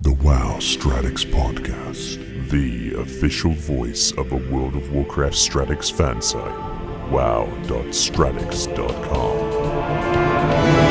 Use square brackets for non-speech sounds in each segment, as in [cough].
The WoW Stratics Podcast, the official voice of the World of Warcraft Stratics fan site, wow.stratics.com.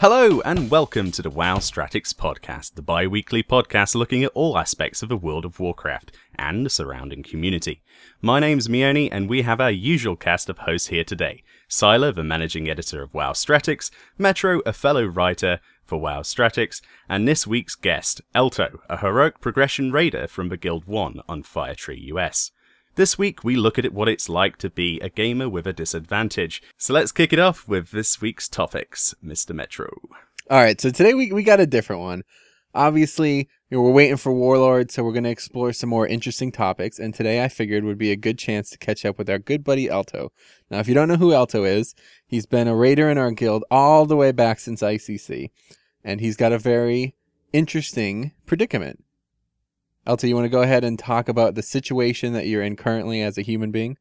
Hello, and welcome to the WoW Stratics Podcast, the bi weekly podcast looking at all aspects of the World of Warcraft and the surrounding community. My name's Mione, and we have our usual cast of hosts here today Sylar, the managing editor of WoW Stratics, Metro, a fellow writer for WoW Stratics, and this week's guest, Elto, a heroic progression raider from the Guild 1 on Firetree US. This week, we look at what it's like to be a gamer with a disadvantage. So let's kick it off with this week's topics, Mr. Metro. All right, so today we, we got a different one. Obviously, you know, we're waiting for Warlord, so we're going to explore some more interesting topics. And today I figured would be a good chance to catch up with our good buddy Elto. Now, if you don't know who Elto is, he's been a raider in our guild all the way back since ICC. And he's got a very interesting predicament. Elto, you want to go ahead and talk about the situation that you're in currently as a human being?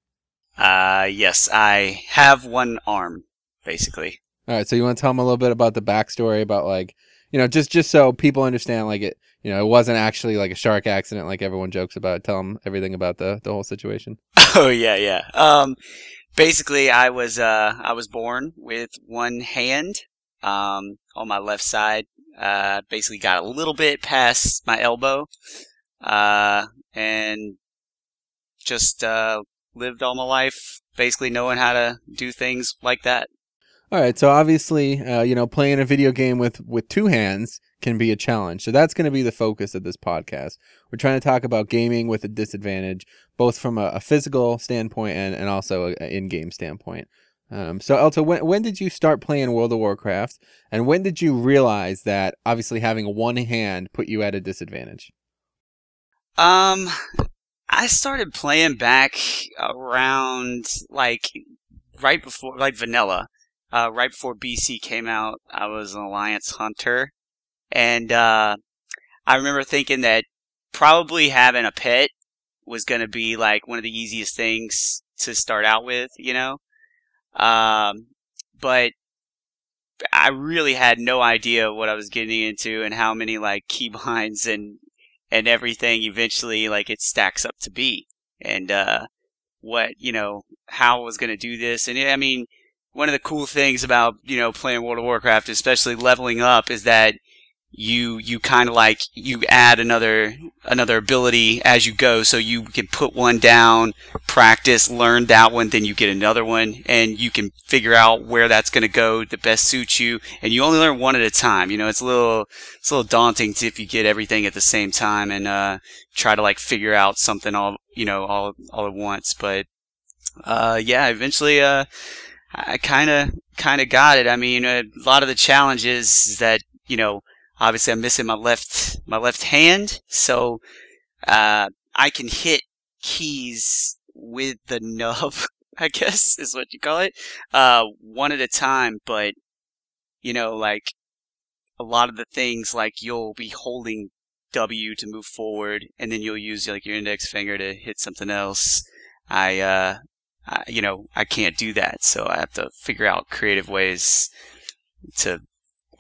Uh, yes, I have one arm, basically. All right, so you want to tell them a little bit about the backstory about like, you know, just just so people understand, like it, you know, it wasn't actually like a shark accident, like everyone jokes about. Tell them everything about the the whole situation. [laughs] Oh yeah, yeah. Um, basically, I was uh I was born with one hand, um, on my left side. Uh, basically got a little bit past my elbow, uh, and just uh lived all my life basically knowing how to do things like that. All right, so obviously, uh, you know, playing a video game with with two hands can be a challenge. So that's going to be the focus of this podcast. We're trying to talk about gaming with a disadvantage, both from a, a physical standpoint and, and also an in-game standpoint. Um, so, Elto, when, when did you start playing World of Warcraft, and when did you realize that obviously having one hand put you at a disadvantage? Um, I started playing back around like right before like vanilla. Uh, right before BC came out, I was an Alliance hunter, and uh, I remember thinking that probably having a pet was going to be like one of the easiest things to start out with, you know. Um, but I really had no idea what I was getting into and how many like keybinds [laughs] and and everything eventually like it stacks up to be. And uh what you know how I was going to do this. And I mean one of the cool things about you know playing World of Warcraft especially leveling up is that you you kind of like you add another another ability as you go. So you can put one down practice learn that one then you get another one and you can figure out where that's going to go that best suits you. And you only learn one at a time you know it's a little it's a little daunting to, if you get everything at the same time and uh, try to like figure out something all you know all all at once. But uh, yeah eventually uh, I kind of kind of got it. I mean a lot of the challenges is that you know obviously I'm missing my left my left hand, so uh, I can hit keys with the nub. [laughs] I guess is what you call it, uh, one at a time. But you know, like a lot of the things, like you'll be holding W to move forward, and then you'll use like your index finger to hit something else. I, uh, I, you know, I can't do that, so I have to figure out creative ways to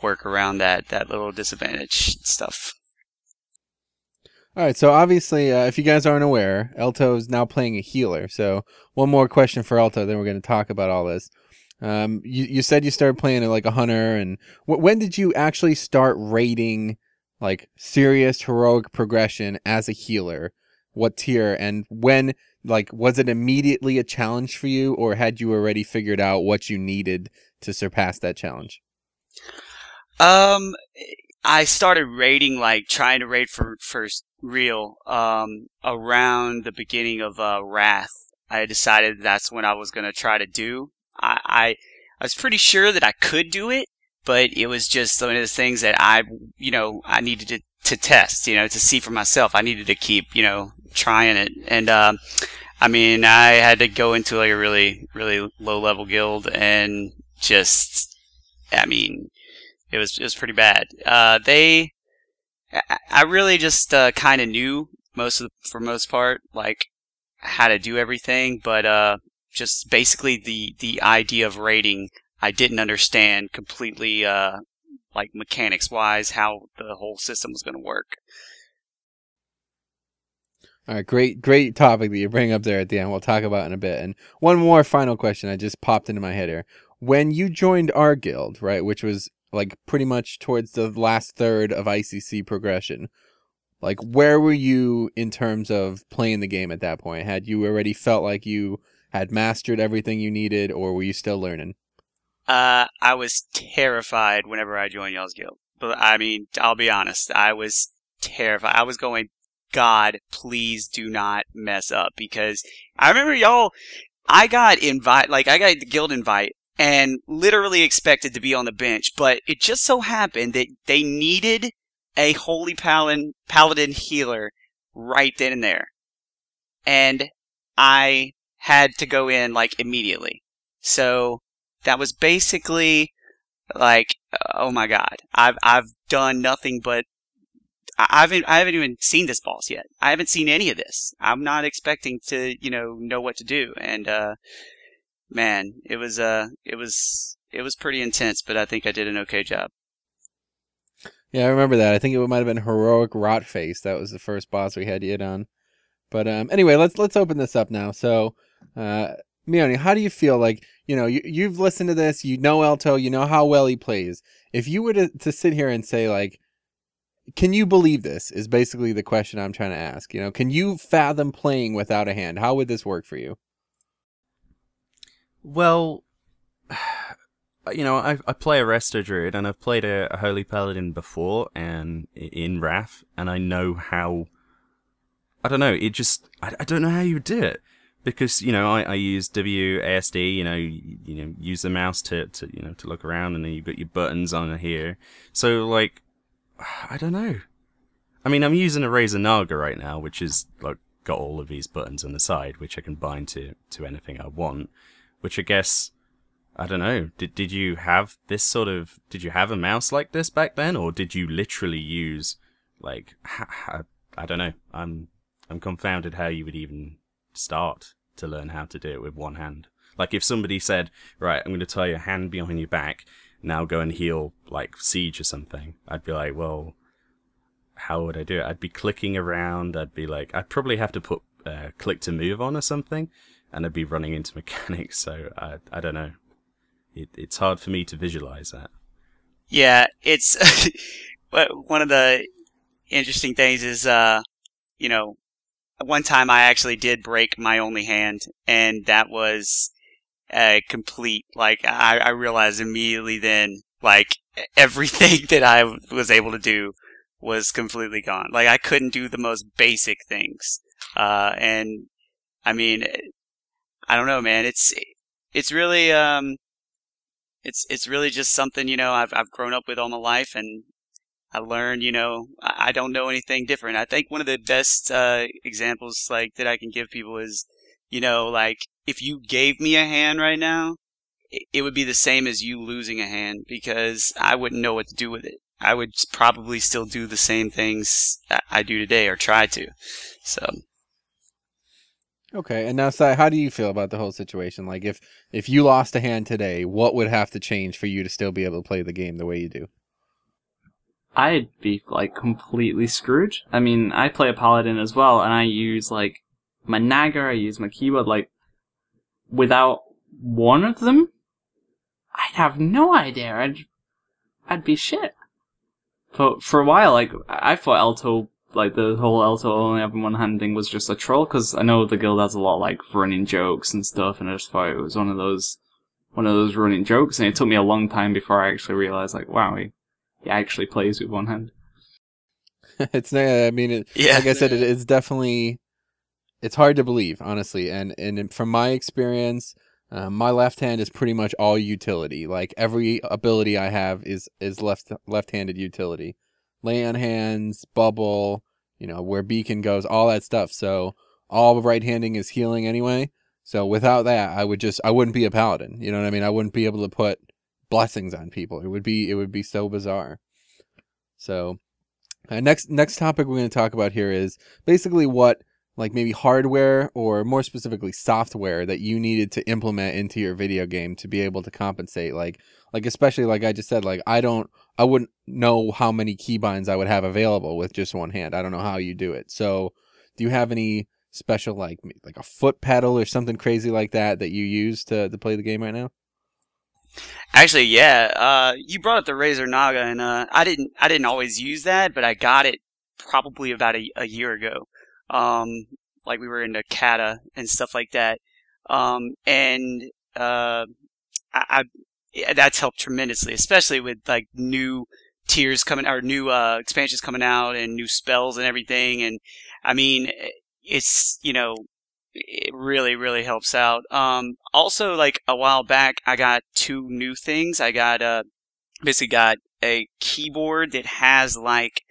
work around that that little disadvantage stuff. All right, so obviously, uh, if you guys aren't aware, Elto is now playing a healer. So one more question for Elto, then we're going to talk about all this. Um, you you said you started playing like a hunter, and when did you actually start rating like serious heroic progression as a healer? What tier and when? Like, was it immediately a challenge for you, or had you already figured out what you needed to surpass that challenge? Um, I started raiding, like trying to raid for for real, um, around the beginning of uh, Wrath. I decided that's when I was gonna try to do. I, I I was pretty sure that I could do it, but it was just one of those things that I, you know, I needed to to test, you know, to see for myself. I needed to keep, you know, trying it, and um, I mean, I had to go into like a really really low level guild and just, I mean, it was it was pretty bad. Uh, they, I, really just uh, kind of knew most of the, for most part, like how to do everything, but uh, just basically the the idea of raiding, I didn't understand completely, uh, like mechanics wise, how the whole system was going to work. All right, great, great topic that you bring up there at the end. We'll talk about in a bit. And one more final question I just popped into my head here. When you joined our guild, right, which was like pretty much towards the last third of ICC progression, like where were you in terms of playing the game at that point? Had you already felt like you had mastered everything you needed, or were you still learning? Uh, I was terrified whenever I joined y'all's guild. But I mean, I'll be honest, I was terrified. I was going God, please do not mess up because I remember y'all. I got invite, like I got the guild invite, and literally expected to be on the bench, but it just so happened that they needed a holy paladin paladin healer right then and there, and I had to go in like immediately. So that was basically like, oh my god, I've I've done nothing but I haven't I haven't even seen this boss yet. I haven't seen any of this. I'm not expecting to, you know, know what to do. And uh man, it was uh it was it was pretty intense, but I think I did an okay job. Yeah, I remember that. I think it might have been heroic Rotface. That was the first boss we had to yet on. But um anyway, let's let's open this up now. So uh Mioni, how do you feel like, you know, you, you've listened to this, you know Elto, you know how well he plays. If you were to, to sit here and say like can you believe this is basically the question I'm trying to ask. You know, can you fathom playing without a hand? How would this work for you? Well, [sighs] you know, I, I play a Resto Druid and I've played a, a Holy Paladin before and in Wrath, and I know how. I don't know. It just I, I don't know how you do it because you know I, I use WASD. You know, you, you know use the mouse to, to you know to look around, and then you've got your buttons on here. So like [sighs] I don't know. I mean, I'm using a Razer Naga right now, which is like got all of these buttons on the side, which I can bind to to anything I want. Which I guess I don't know. Did did you have this sort of? Did you have a mouse like this back then, or did you literally use like I, I don't know. I'm I'm confounded how you would even start to learn how to do it with one hand. Like if somebody said, "Right, I'm going to tie your hand behind your back now go and heal like Siege or something, I'd be like, well, how would I do it? I'd be clicking around. I'd be like, I'd probably have to put uh, click to move on or something, and I'd be running into [laughs] mechanics. So I, I don't know. It, it's hard for me to visualize that. Yeah, it's [laughs] one of the interesting things is, uh, you know, one time I actually did break my only hand, and that was a complete like I, I realized immediately then like everything [laughs] that I was able to do was completely gone. Like I couldn't do the most basic things. Uh, and I mean, I don't know, man. It's it's really um, it's it's really just something you know I've I've grown up with all my life, and I learned you know I don't know anything different. I think one of the best uh, examples like that I can give people is you know like if you gave me a hand right now, it would be the same as you losing a hand because I wouldn't know what to do with it. I would probably still do the same things I do today or try to. So. Okay, and now, Sai, how do you feel about the whole situation? Like, if if you lost a hand today, what would have to change for you to still be able to play the game the way you do? I'd be like completely screwed. I mean, I play a paladin as well, and I use like my Naga, I use my keyboard. Like, without one of them, I'd have no idea. I'd, I'd be shit. For for a while, like I thought Elto, like the whole Elto only having one hand thing was just a troll because I know the guild has a lot of, like running jokes and stuff, and I just thought it was one of those, one of those running jokes. And it took me a long time before I actually realized, like, wow, he, he actually plays with one hand. [laughs] it's I mean, it, yeah. like I said, it, it's definitely it's hard to believe, honestly. And and from my experience, uh, my left hand is pretty much all utility. Like every ability I have is is left left-handed utility. Lay on hands, bubble, you know where beacon goes, all that stuff. So all right-handing is healing anyway. So without that, I would just I wouldn't be a paladin. You know what I mean? I wouldn't be able to put blessings on people. It would be it would be so bizarre. So, uh, next next topic we're going to talk about here is basically what like maybe hardware or more specifically software that you needed to implement into your video game to be able to compensate like like especially like I just said like I don't I wouldn't know how many keybinds I would have available with just one hand. I don't know how you do it. So, do you have any special like like a foot pedal or something crazy like that that you use to to play the game right now? Actually, yeah. Uh, you brought up the Razer Naga, and uh, I didn't. I didn't always use that, but I got it probably about a, a year ago. Um, like we were into Cata and stuff like that. Um, and uh, I, I that's helped tremendously, especially with like new tiers coming or new uh, expansions coming out and new spells and everything. And I mean, it's you know it really really helps out um also like a while back i got two new things i got uh basically got a keyboard that has like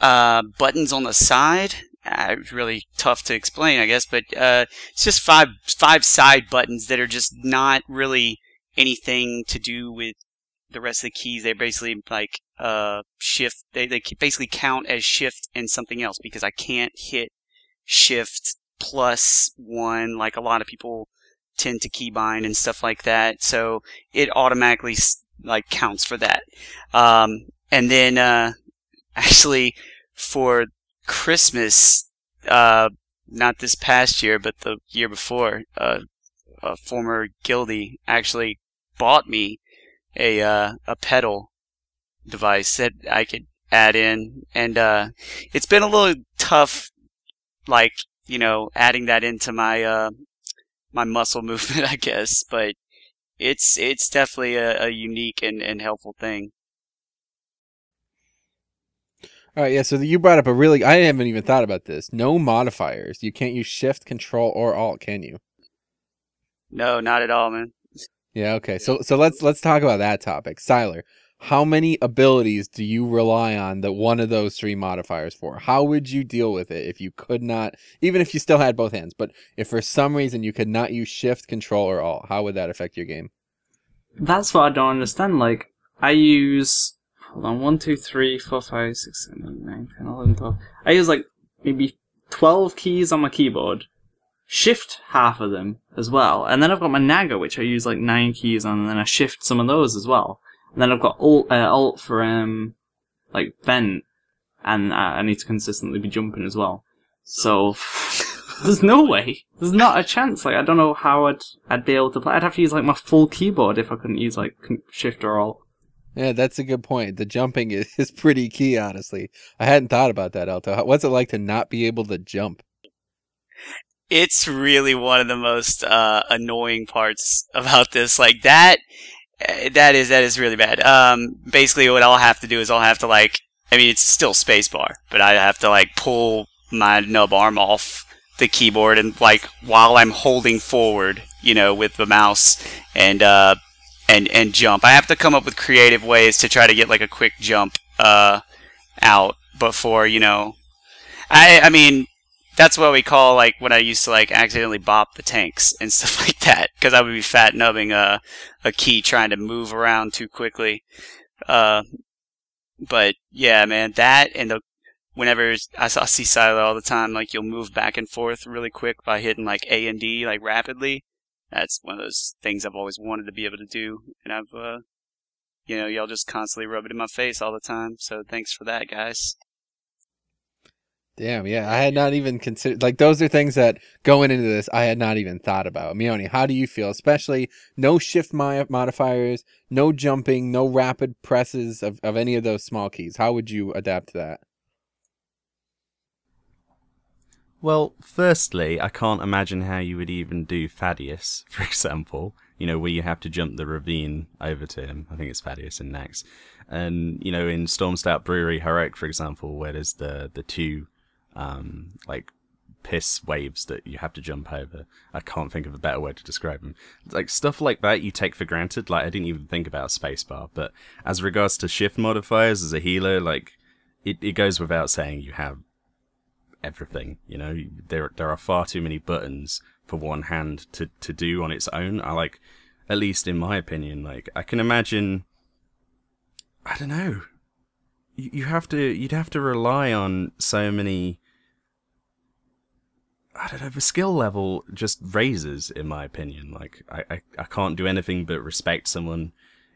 uh buttons on the side uh, it's really tough to explain i guess but uh it's just five five side buttons that are just not really anything to do with the rest of the keys they're basically like uh shift they, they basically count as shift and something else because i can't hit shift plus one, like a lot of people tend to keybind and stuff like that. So it automatically like counts for that. Um, and then uh, [laughs] actually for Christmas, uh, not this past year, but the year before, uh, a former guildie actually bought me a uh, a pedal device that I could add in, and uh, it's been a little tough, like you know, adding that into my uh, my muscle [laughs] movement, I guess. But it's it's definitely a, a unique and, and helpful thing. All right, yeah. So you brought up a really I haven't even thought about this. No modifiers. You can't use Shift, Control, or Alt, can you? No, not at all, man. Yeah. Okay. So so let's let's talk about that topic, Siler how many abilities do you rely on that one of those three modifiers for? How would you deal with it if you could not, even if you still had both hands, but if for some reason you could not use shift, control, or alt, how would that affect your game? That's what I don't understand. Like, I use, hold on, 1, 2, 3, 4, 5, 6, 7, 8, 9, 10, 11, 12. I use like maybe 12 keys on my keyboard, shift half of them as well, and then I've got my Naga, which I use like 9 keys on, and then I shift some of those as well. And then I've got alt, uh, alt for um, like vent, and I need to consistently be jumping as well. So [laughs] there's no way. There's not a chance. Like I don't know how I'd I'd be able to play. I'd have to use like my full keyboard if I couldn't use like shift or alt. Yeah, that's a good point. The jumping is, [laughs] is pretty key, honestly. I hadn't thought about that, Elto. What's it like to not be able to jump? It's really one of the most uh, annoying parts about this. Like that uh, that is that is really bad. Um, basically, what I'll have to do is I'll have to like, I mean, it's still spacebar, but I have to like pull my nub arm off the keyboard and like while I'm holding forward, you know, with the mouse and uh, and and jump. I have to come up with creative ways to try to get like a quick jump uh, out before you know. I I mean, that's what we call like when I used to like accidentally bop the tanks and [laughs] stuff like that because I would be fat nubbing a a key trying to move around too quickly. Uh, but yeah, man, that and the whenever I, I see Silo all the time, like you'll move back and forth really quick by hitting like A and D like rapidly. That's one of those things I've always wanted to be able to do, and I've uh, you know, y'all just constantly rub it in my face all the time. So thanks for that, guys. Damn, yeah, I had not even considered. Like those are things that going into this, I had not even thought about. Mioni, how do you feel? Especially no shift modifiers, no jumping, no rapid presses of, of any of those small keys. How would you adapt to that? Well, firstly, I can't imagine how you would even do Thaddius, [laughs] for example. You know, where you have to jump the ravine over to him. I think it's Thaddius in Naxx. And, you know, in Stormstout Brewery Heroic, for example, where there's the, the two um, like piss waves that you have to jump over. I can't think of a better way to describe them. Like stuff like that you take for granted. Like I didn't even think about spacebar, but as regards to shift modifiers as a healer, like it, it goes without saying you have everything. You know, there there are far too many buttons for one hand to to do on its own. I like at least in my opinion. Like I can imagine, I don't know. You, you have to you'd have to rely on so many. I don't know. The skill level just raises, in my opinion. Like I, I, I can't do anything but respect someone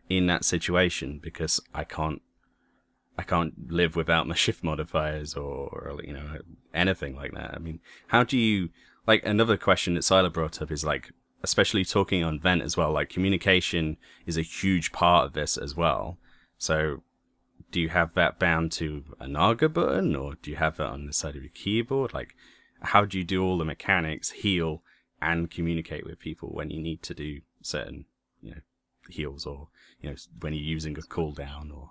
in that situation because I can't I can't live without my [laughs] shift modifiers or, or, you know anything like that. I mean, how do you like another question that Siler brought up is like especially talking on vent as well. Like communication is a huge part of this as well. So do you have that bound to a Naga button or do you have that on the side of your keyboard? Like how do you do all the mechanics, heal and communicate with people when you need to do certain, you know, heals or, you know, when you're using a cooldown or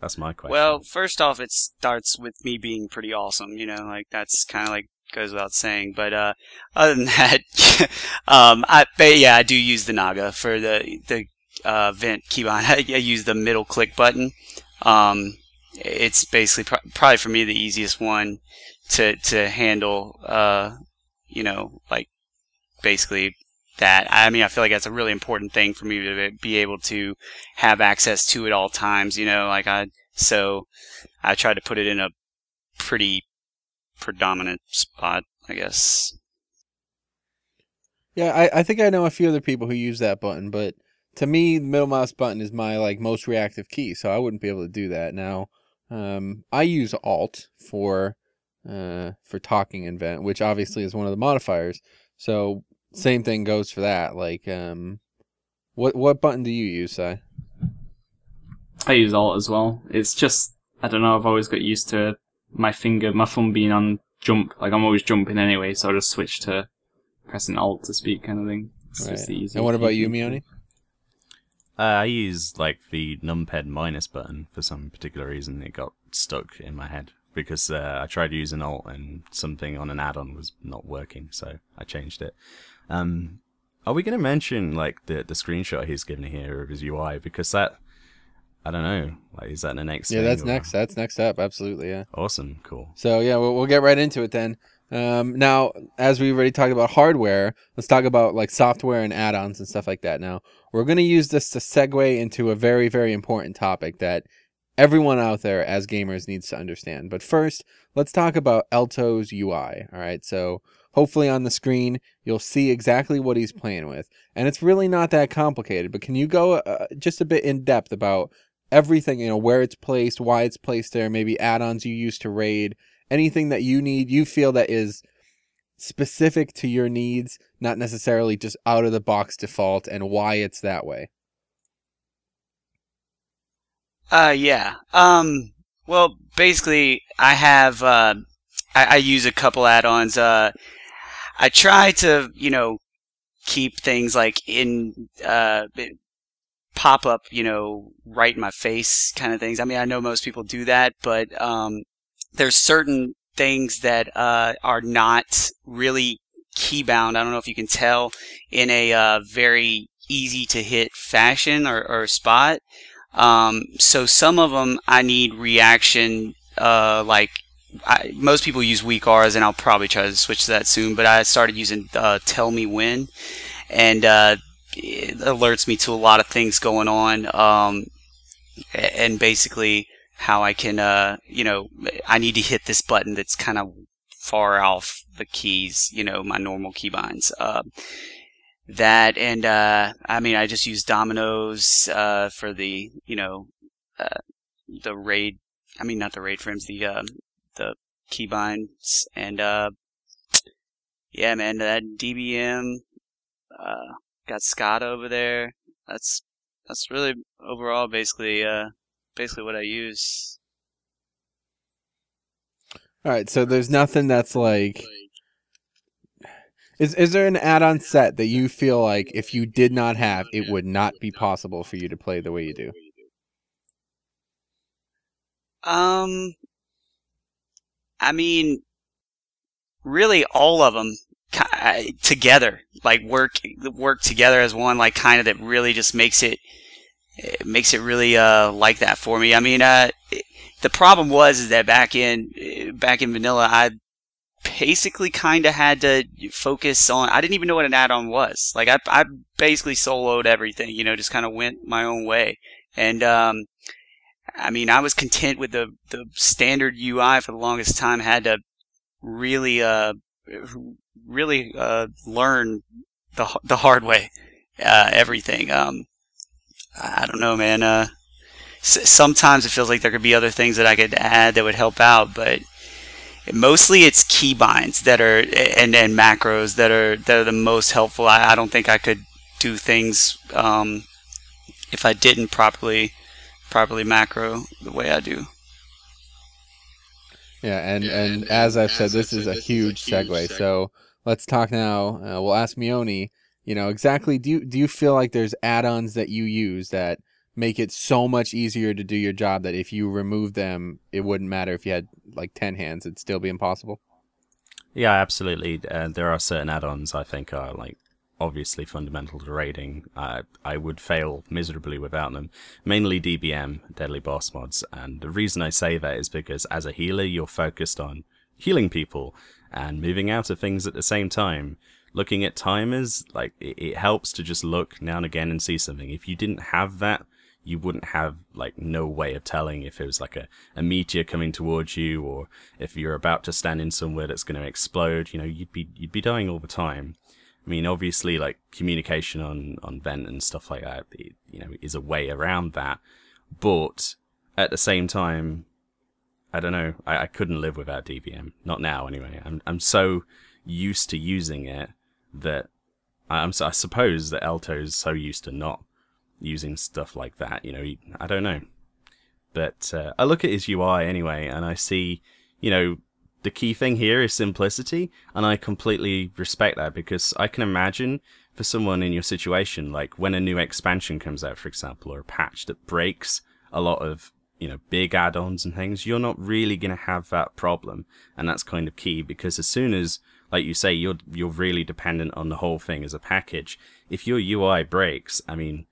that's my question. Well, first off, it starts with me being pretty awesome. You know, like that's kind of like goes without saying. But uh, other than [laughs] that, [laughs] um, I yeah, I do use the Naga for the the uh, vent keybind. [laughs] I, I use the middle click button. Um, it's basically pr- probably for me the easiest one to to handle. Uh, you know, like basically that. I mean, I feel like that's a really important thing for me to be able to have access to at all times. You know, like I so I try to put it in a pretty predominant spot, I guess. Yeah, I, I think I know a few other people who use that button, but to me, the middle mouse button is my like most reactive key, so I wouldn't be able to do that. Now, um, I use Alt for uh, for talking in vent, which obviously is one of the modifiers. So same thing goes for that. Like, um, what what button do you use, Si? I use Alt as well. It's just I don't know. I've always got used to my finger, my thumb being on jump. Like I'm always jumping anyway, so I just switch to pressing Alt to speak, kind of thing. It's Right. just the easy. And what about you, Mione? Uh, I use like the numpad minus button for some particular reason. It got stuck in my head because uh, I tried using alt and something on an add-on was not working, so I changed it. Um, are we going to mention like the the screenshot he's given here of his UI because that I don't know, like is that the next? Yeah, that's or- next. That's next up. Absolutely, yeah. Awesome, cool. So yeah, we'll, we'll get right into it then. Um, now, as we already talked about hardware, let's talk about like software and add-ons and stuff like that. Now, we're going to use this to segue into a very, very important topic that everyone out there as gamers needs to understand. But first, let's talk about Elto's UI. All right, so hopefully on the screen you'll see exactly what he's playing with, and it's really not that complicated. But can you go uh, just a bit in depth about everything? You know, where it's placed, why it's placed there, maybe add-ons you use to raid anything that you need you feel that is specific to your needs not necessarily just out of the box default and why it's that way Uh, yeah. Um, well, basically, I have, uh, I, I use a couple add-ons. Uh, I try to, you know, keep things like in, uh, pop up, you know, right in my face kind of things. I mean, I know most people do that, but, um, there's certain things that, uh, are not really keybound. I don't know if you can tell in a, uh, very easy to hit fashion or, or spot. Um, so some of them I need reaction, uh, like I, most people use WeakAuras, and I'll probably try to switch to that soon. But I started using uh, Tell Me When, and uh, it alerts me to a lot of things going on, um, and basically how I can, uh, you know, I need to hit this button that's kind of far off the keys, you know, my normal keybinds. Uh, that and uh I mean I just use Dominos uh for the you know uh the raid I mean not the raid frames the um the keybinds and uh yeah man that DBM uh got Scott over there. That's that's really overall basically uh basically what I use. All right so there's nothing that's like is is there an add-on set that you feel like if you did not have it would not be possible for you to play the way you do? Um, I mean, really, all of them together, like work work together as one, like kind of that really just makes it, it makes it really uh like that for me. I mean, uh, the problem was is that back in back in vanilla, I basically kind of had to focus on. I didn't even know what an add-on was. Like I, I basically soloed everything. You know, just kind of went my own way. And um, I mean, I was content with the the standard UI for the longest time. Had to really, uh, really uh, learn the the hard way uh, everything. Um, I don't know, man. Uh, sometimes it feels like there could be other things that I could add that would help out, but mostly it's keybinds that are and and macros that are that are the most helpful. I, I don't think I could do things um, if I didn't properly properly macro the way I do. Yeah, and and as I've said, this is a huge segue. So let's talk now. Uh, we'll ask Mioni. You know exactly. Do you do you feel like there's add-ons that you use that make it so much easier to do your job that if you remove them, it wouldn't matter if you had like ten hands, it'd still be impossible. Yeah, absolutely. Uh, there are certain add-ons I think are like obviously fundamental to raiding. I I would fail miserably without them. Mainly DBM, Deadly Boss mods, and the reason I say that is because as a healer, you're focused on healing people and moving out of things at the same time. Looking at timers, like it, it helps to just look now and again and see something. If you didn't have that, you wouldn't have like no way of telling if it was like a, a meteor coming towards you or if you're about to stand in somewhere that's going to explode you know you'd be you'd be dying all the time I mean, obviously, like communication on on vent and stuff like that, it, you know, is a way around that. But at the same time, I don't know. I, I couldn't live without DBM. Not now, anyway. I'm I'm so used to using it that I'm. I suppose that Elto is so used to not using stuff like that. You know, I don't know. But uh, I look at his UI anyway, and I see, you know, the key thing here is simplicity, and I completely respect that because I can imagine for someone in your situation, like when a new expansion comes out, for example, or a patch that breaks a lot of you know big add-ons and things, you're not really going to have that problem, and that's kind of key because as soon as like you say, you're you're really dependent on the whole thing as a package. If your UI breaks, I mean,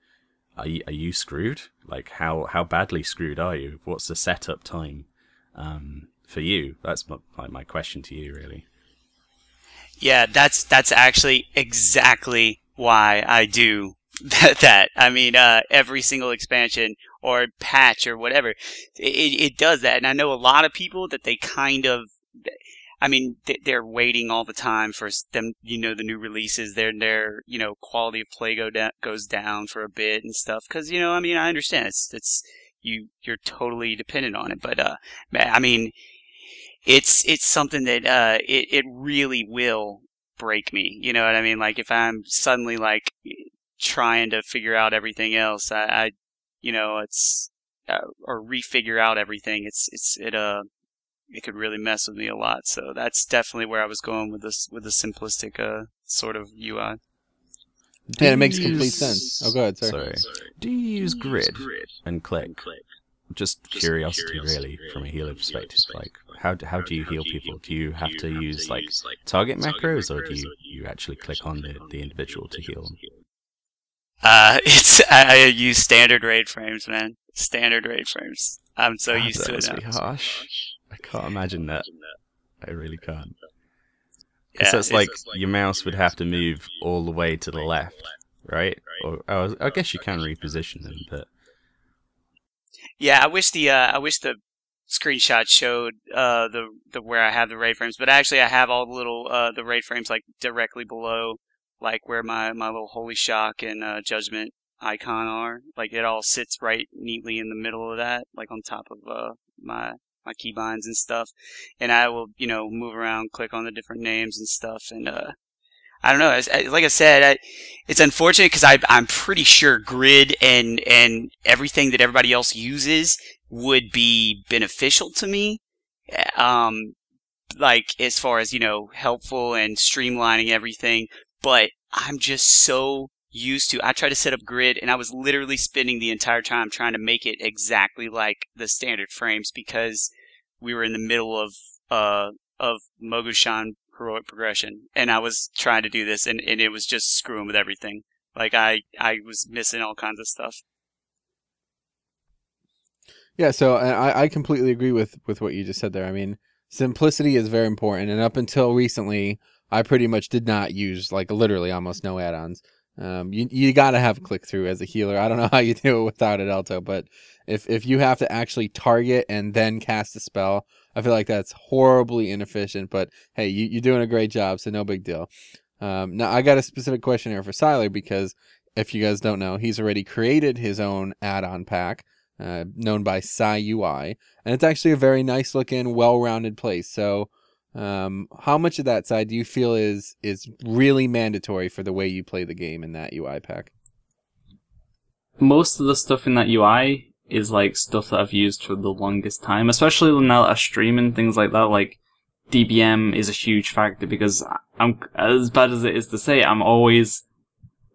are you, are you screwed? Like how how badly screwed are you? What's the setup time? Um, for you? That's my, like my question to you, really. Yeah, that's that's actually exactly why I do [laughs] that. that. I mean, uh, every single expansion or patch or whatever, it, it does that. And I know a lot of people that they kind of, I mean, they're waiting all the time for them, you know, the new releases. Their their you know quality of play go down, goes down for a bit and stuff. Because you know, I mean, I understand it's it's you you're totally dependent on it, but uh, I mean it's it's something that uh, it it really will break me. You know what I mean? Like if I'm suddenly like trying to figure out everything else, I, I you know, it's uh, or refigure out everything. It's it's it uh it could really mess with me a lot. So that's definitely where I was going with this with the simplistic uh sort of UI. Do yeah, it makes use... complete sense. Oh, go ahead. Sorry. sorry. Do you use grid and Clique? Just, Just curiosity, curiosity, really, from a healer perspective. Like, how how do you heal people? Do you have to use like target macros, or do you you actually click on the the individual to heal them? Uh, [laughs] it's I use standard raid frames, man. Standard raid frames. I'm so used to it now. harsh. I can't imagine that. I really can't. Because yeah, that's like, like your mouse would have to move all the way to the left, right? Or oh, I guess you can reposition them, but yeah, I wish the uh, I wish the screenshot showed uh, the the where I have the raid frames, but actually I have all the little uh, the raid frames like directly below, like where my my little holy shock and uh, judgment icon are. Like it all sits right neatly in the middle of that, like on top of uh, my my keybinds and stuff. And I will you know move around, click on the different names and stuff, and uh, I don't know. like I said, I, it's unfortunate because I'm pretty sure grid and and everything that everybody else uses would be beneficial to me. Um, like as far as you know, helpful and streamlining everything. But I'm just so used to. I tried to set up grid, and I was literally spending the entire time trying to make it exactly like the standard frames because we were in the middle of uh of Mogu'shan heroic progression, and I was trying to do this, and, and it was just screwing with everything. Like I I was missing all kinds of stuff. Yeah, so I I completely agree with with what you just said there. I mean, simplicity is very important. And up until recently, I pretty much did not use like literally almost no add-ons. Um, you you got to have click through as a healer. I don't know [laughs] how you do it without it, Elto, but if if you have to actually target and then cast a spell, I feel like that's horribly inefficient. But hey, you, you're doing a great job, so no big deal. Um, now I got a specific question here for Siler because if you guys don't know, he's already created his own add-on pack uh, known by Psy UI, and it's actually a very nice looking, well-rounded place. So, um, how much of that side do you feel is is really mandatory for the way you play the game in that UI pack? Most of the stuff in that UI is like stuff that I've used for the longest time, especially now that I stream and things like that. Like DBM is a huge factor because I'm as bad as it is to say, I'm always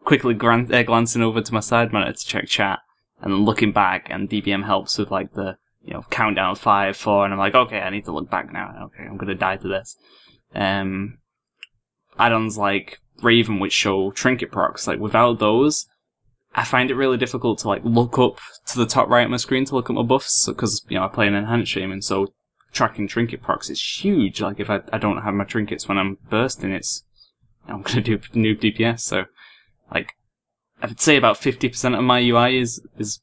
quickly uh, glancing over to my side monitor to check chat and then looking back, and DBM helps with like the you know countdown five, four, and I'm like, okay, I need to look back now. Okay, I'm gonna die to this. Um, add-ons like Raven, which show trinket procs, like without those, I find it really difficult to like look up to the top right of my screen to look at my buffs because you know I play an enhanced shaman, so tracking trinket procs is huge. Like if I, I don't have my trinkets when I'm bursting, it's I'm gonna do noob DPS. So like I'd say about 50% of my UI is, is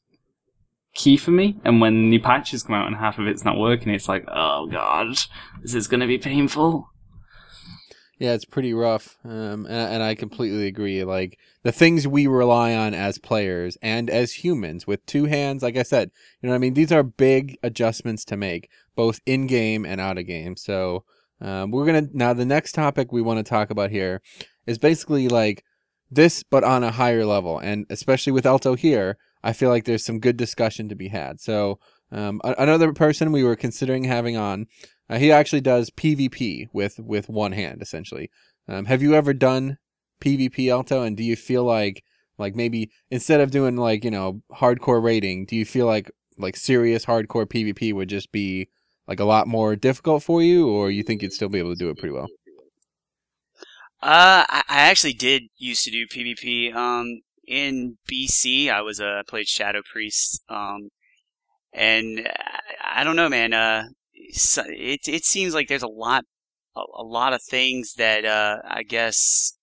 key for me. And when new patches come out and half of it's not working, it's like, oh god, this is to be painful. Yeah, it's pretty rough. Um, and, and I completely agree. Like the things we rely on as players and as humans with two hands, like I said, you know I mean? These are big adjustments to make, both in game and out of game. So, um, we're going to, now the next topic we want to talk about here is basically like this, but on a higher level. And especially with Elto here, I feel like there's some good discussion to be had. So, um, another person we were considering having on, uh, he actually does PvP with, with one hand, essentially. Um, have you ever done PvP Elto? And do you feel like, like maybe instead of doing like, you know, hardcore raiding, do you feel like, like serious hardcore PvP would just be like a lot more difficult for you, or you think you'd still be able to do it pretty well? Uh, I, actually did used to do PvP. Um, in BC, I was a uh, played Shadow Priest. Um, and I, I don't know, man. Uh, it it seems like there's a lot, a, a lot of things that uh, I guess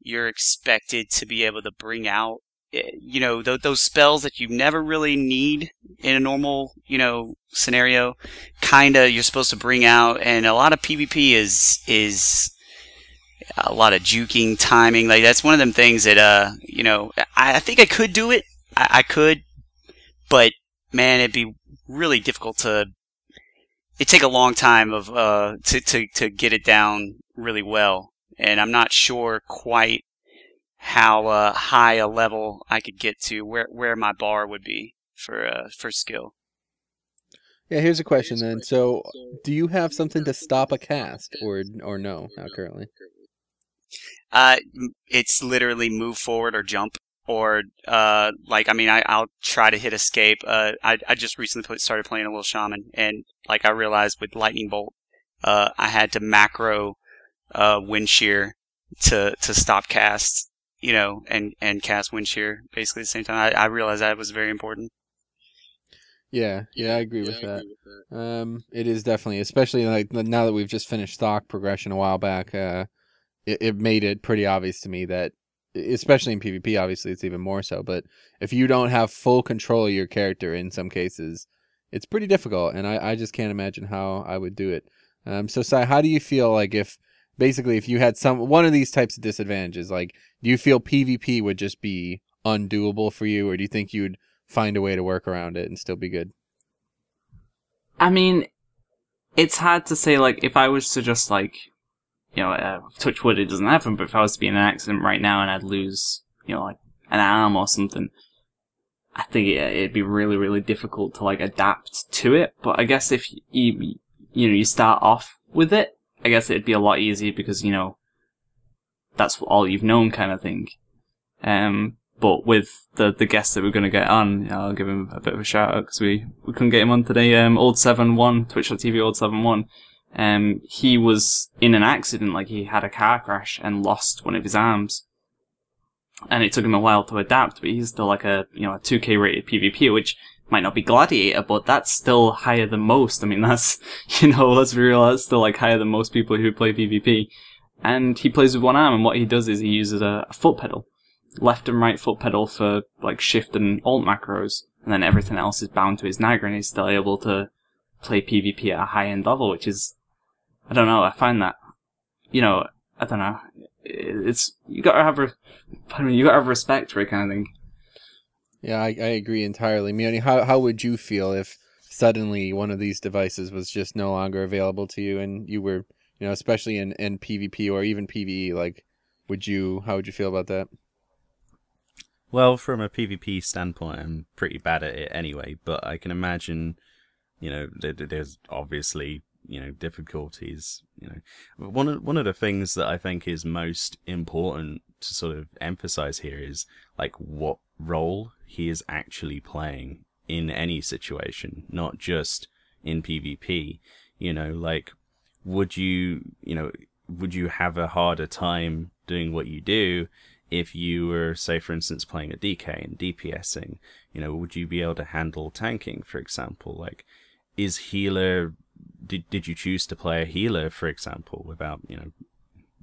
you're expected to be able to bring out. Eh, you know, th- those spells that you never really need in a normal, you know, scenario. Kinda, you're supposed to bring out, and a lot of PvP is is a lot of juking, timing. Like that's one of them things that uh, you know, I, I think I could do it. I, I, could, but man, it'd be really difficult to. It'd take a long time of uh to to to get it down really well, and I'm not sure quite how uh, high a level I could get to, where where my bar would be for uh for skill. Yeah, here's a question then. So, do you have something to stop a cast, or or no? Not currently. Uh, it's literally move forward or jump or uh, like I mean I, I'll try to hit escape. Uh, I I just recently started playing a little shaman and like I realized with lightning bolt, uh, I had to macro uh, wind shear to to stop cast, you know, and and cast wind shear basically at the same time. I, I realized that was very important. Yeah, yeah, I agree, yeah, with, I that. agree with that. Um, it is definitely, especially like now that we've just finished stock progression a while back. Uh, it, it made it pretty obvious to me that especially in PvP, obviously it's even more so. But if you don't have full control of your character in some cases, it's pretty difficult, and I, I just can't imagine how I would do it. Um, so, Sai, how do you feel like if basically if you had some one of these types of disadvantages, like do you feel PvP would just be undoable for you, or do you think you'd find a way to work around it and still be good? I mean, it's hard to say. Like, if I was to just like you know, uh, touch wood, it doesn't happen, but if I was to be in an accident right now and I'd lose, you know, like an arm or something, I think it, it'd be really, really difficult to like adapt to it. But I guess if you, you know, you start off with it, I guess it'd be a lot easier because, you know, that's all you've known kind of thing. Um, but with the the guest that we're going to get on, I'll give him a bit of a shout out because we, we couldn't get him on today. Um, old seven one Twitch.tv old seven one um, he was in an accident, like he had a car crash and lost one of his arms. And it took him a while to adapt, but he's still like a, you know, a 2k rated PvP, which might not be gladiator, but that's still higher than most. I mean, that's [laughs] you know, let's be real, that's still like higher than most people who play PvP. And he plays with one arm, and what he does is he uses a, a foot pedal, left and right foot pedal for like shift and alt macros, and then everything else is bound to his Naga, and he's still able to play PvP at a high end level, which is, I don't know, I find that, you know, I don't know, it's you gotta have, I mean, you gotta have respect for it, kind of thing. Yeah, I, I agree entirely. Mioni, how how would you feel if suddenly one of these devices was just no longer available to you, and you were, you know, especially in in PvP or even PVE, like, would you? How would you feel about that? Well, from a PvP standpoint, I'm pretty bad at it anyway, but I can imagine, you know, there's obviously, you know, difficulties, you know. One of, one of the things that I think is most important to sort of emphasize here is like what role he is actually playing in any situation, not just in PvP. You know, like, would you, you know, would you have a harder time doing what you do if you were, say, for instance, playing a DK and DPSing? You know, would you be able to handle tanking, for example? Like, is healer, did, did you choose to play a healer, for example, without, you know,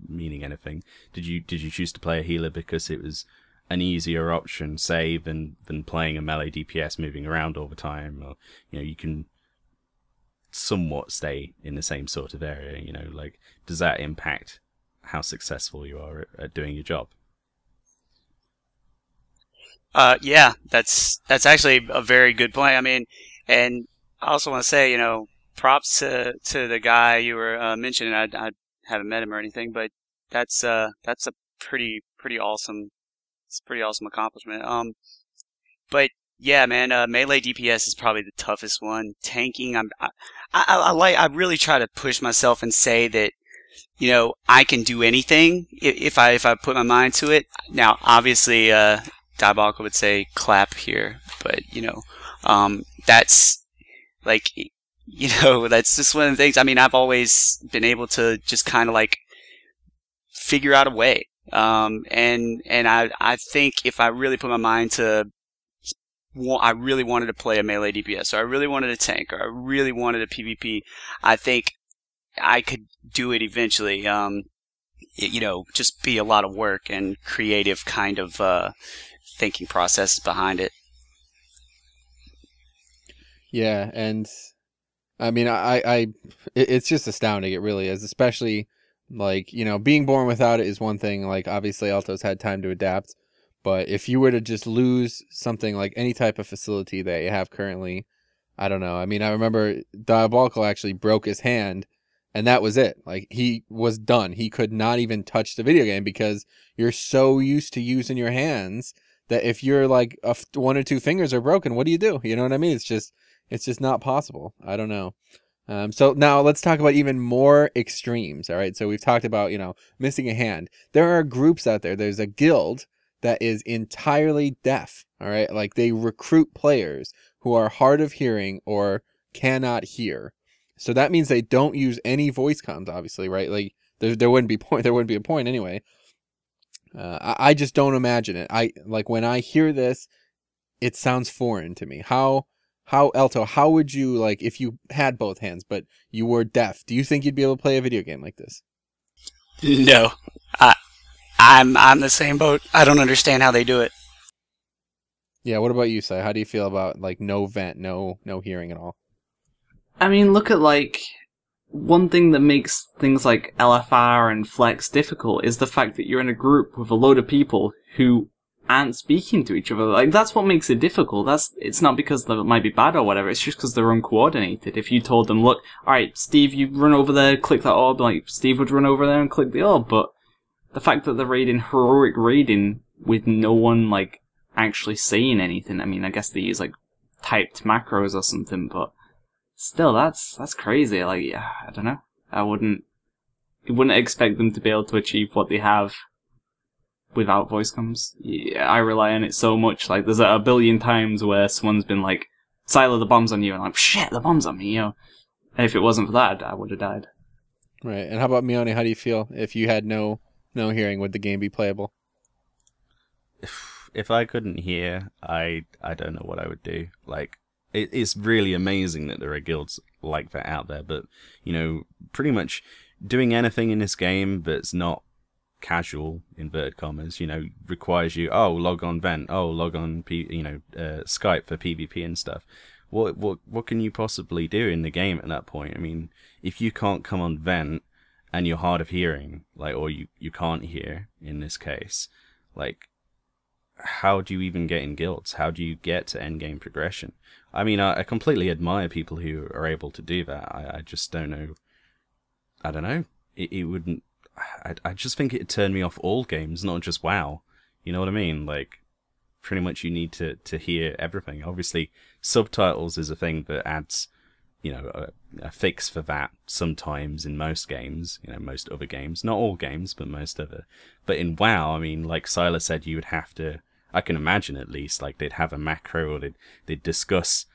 meaning anything? Did you, did you choose to play a healer because it was an easier option, say, than than playing a melee DPS moving around all the time. Or you know, you can somewhat stay in the same sort of area. You know, like does that impact how successful you are at, at doing your job? Uh, yeah, that's that's actually a very good point. I mean, and I also want to say, you know, props to to the guy you were uh, mentioning. I, I haven't met him or anything, but that's uh that's a pretty pretty awesome it's pretty awesome accomplishment. Um, but yeah, man, uh, melee DPS is probably the toughest one. Tanking, I'm, I, I, I like, I really try to push myself and say that, you know, I can do anything if, if I if I put my mind to it. Now, obviously, uh, Diabolical would say clap here, but you know, um, that's like, you know, [laughs] that's just one of the things. I mean, I've always been able to just kind of like figure out a way. Um, and and I I think if I really put my mind to I really wanted to play a melee DPS, or I really wanted a tank, or I really wanted a PvP. I think I could do it eventually. Um, it, you know, just be a lot of work and creative kind of uh, thinking processes behind it. Yeah, and I mean, I, I, it's just astounding. It really is, especially like, you know, being born without it is one thing. Like, obviously, Elto's had time to adapt. But if you were to just lose something like any type of facility that you have currently, I don't know. I mean, I remember Diabolical actually broke his hand, and that was it. Like, he was done. He could not even touch the video game because you're so used to using your hands that if you're like one or two fingers are broken, what do you do? You know what I mean? It's just, it's just not possible. I don't know. Um, so now let's talk about even more extremes. All right. So we've talked about, you know, missing a hand. There are groups out there. There's a guild that is entirely deaf. All right. Like they recruit players who are hard of hearing or cannot hear. So that means they don't use any voice comms, obviously, right? Like there, there wouldn't be point. There wouldn't be a point anyway. Uh, I, I just don't imagine it. I like when I hear this, it sounds foreign to me. How how Elto, how would you like if you had both hands but you were deaf? Do you think you'd be able to play a video game like this? No, I, I'm I'm the same boat. I don't understand how they do it. Yeah, what about you, Sai? How do you feel about like no vent, no no hearing at all? I mean, look at like one thing that makes things like LFR and Flex difficult is the fact that you're in a group with a load of people who aren't speaking to each other. Like that's what makes it difficult. That's it's not because they might be bad or whatever. It's just because they're uncoordinated. If you told them, look, all right, Steve, you run over there, click that orb, like Steve would run over there and click the orb. But the fact that they're raiding heroic raiding with no one like actually saying anything. I mean, I guess they use like typed macros or something, but still, that's that's crazy. Like, I don't know. I wouldn't. You wouldn't expect them to be able to achieve what they have without voice comms. Yeah, I rely on it so much. Like, there's a, billion times where someone's been like, Silo, the bomb's on you, and I'm like, shit, the bomb's on me, you know. And if it wasn't for that, I would have died. Right. And how about Mioni? How do you feel if you had no no hearing? Would the game be playable? If, if I couldn't hear, I I don't know what I would do. Like, it, it's really amazing that there are guilds like that out there. But you know, pretty much doing anything in this game that's not casual inverted commas you know requires you oh log on vent. Oh log on P, you know uh, skype for pvp and stuff. What what what can you possibly do in the game at that point? I mean if you can't come on vent and you're hard of hearing like or you you can't hear in this case like how do you even get in guilds? How do you get to end game progression? I mean i, I completely admire people who are able to do that. I, I just don't know. I don't know. It, it wouldn't I, I just think it turned me off all games, not just WoW. You know what I mean? Like, pretty much you need to, to hear everything. Obviously, subtitles is a thing that adds, you know, a, a fix for that sometimes in most games, you know, most other games. Not all games, but most other. But in WoW, I mean, like Silas said, you would have to, I can imagine at least, like they'd have a macro or they'd, they'd discuss,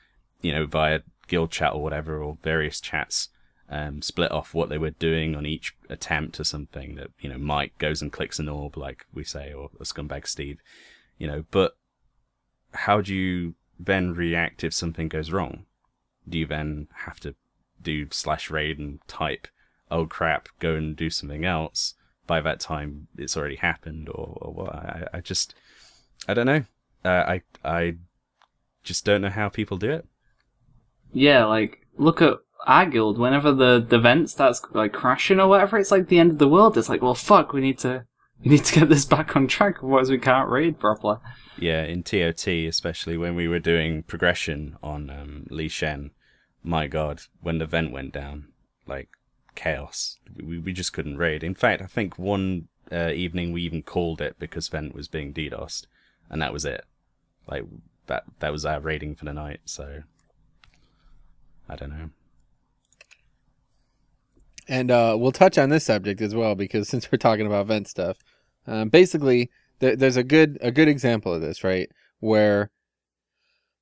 you know, via guild chat or whatever, or various chats, um, split off what they were doing on each attempt or something that, you know, Mike goes and clicks an orb, like we say, or a scumbag Steve, you know, but how do you then react if something goes wrong? Do you then have to do slash raid and type, oh crap, go and do something else? By that time, it's already happened, or, or what? I, I just, I don't know. Uh, I, I just don't know how people do it. Yeah, like look at our guild. Whenever the the vent starts like crashing or whatever, it's like the end of the world. It's like, well, fuck, we need to we need to get this [laughs] back on track, otherwise we can't raid properly. Yeah, in TOT, especially when we were doing progression on um, Lei Shen, my god, when the vent went down, like chaos. We we just couldn't raid. In fact, I think one uh, evening we even called it because vent was being DDoSed, and that was it. Like that that was our raiding for the night. So I don't know. And uh, we'll touch on this subject as well because since we're talking about vent stuff, um, basically th- there's a good a good example of this, right? Where,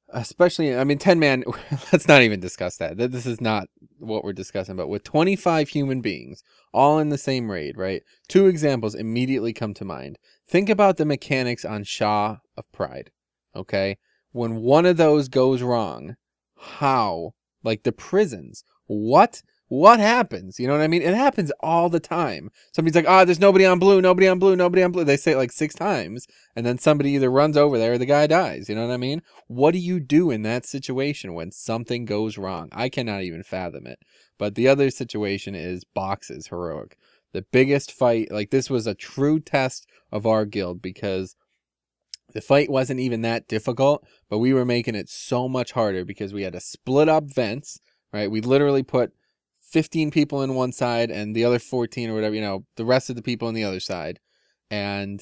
especially, I mean, ten man. [laughs] let's not even discuss that. Th- This is not what we're discussing. But with 25 human beings all in the same raid, right? Two examples immediately come to mind. Think about the mechanics on Sha of Pride. Okay, when one of those goes wrong, how? Like the prisons. What? What happens? You know what I mean? It happens all the time. Somebody's like, ah, there's nobody on blue, nobody on blue, nobody on blue. They say it like six times, and then somebody either runs over there or the guy dies. You know what I mean? What do you do in that situation when something goes wrong? I cannot even fathom it. But the other situation is boxes heroic. The biggest fight, like this was a true test of our guild because the fight wasn't even that difficult, but we were making it so much harder because we had to split up vents, right? We literally put 15 people in one side and the other 14 or whatever, you know, the rest of the people on the other side. And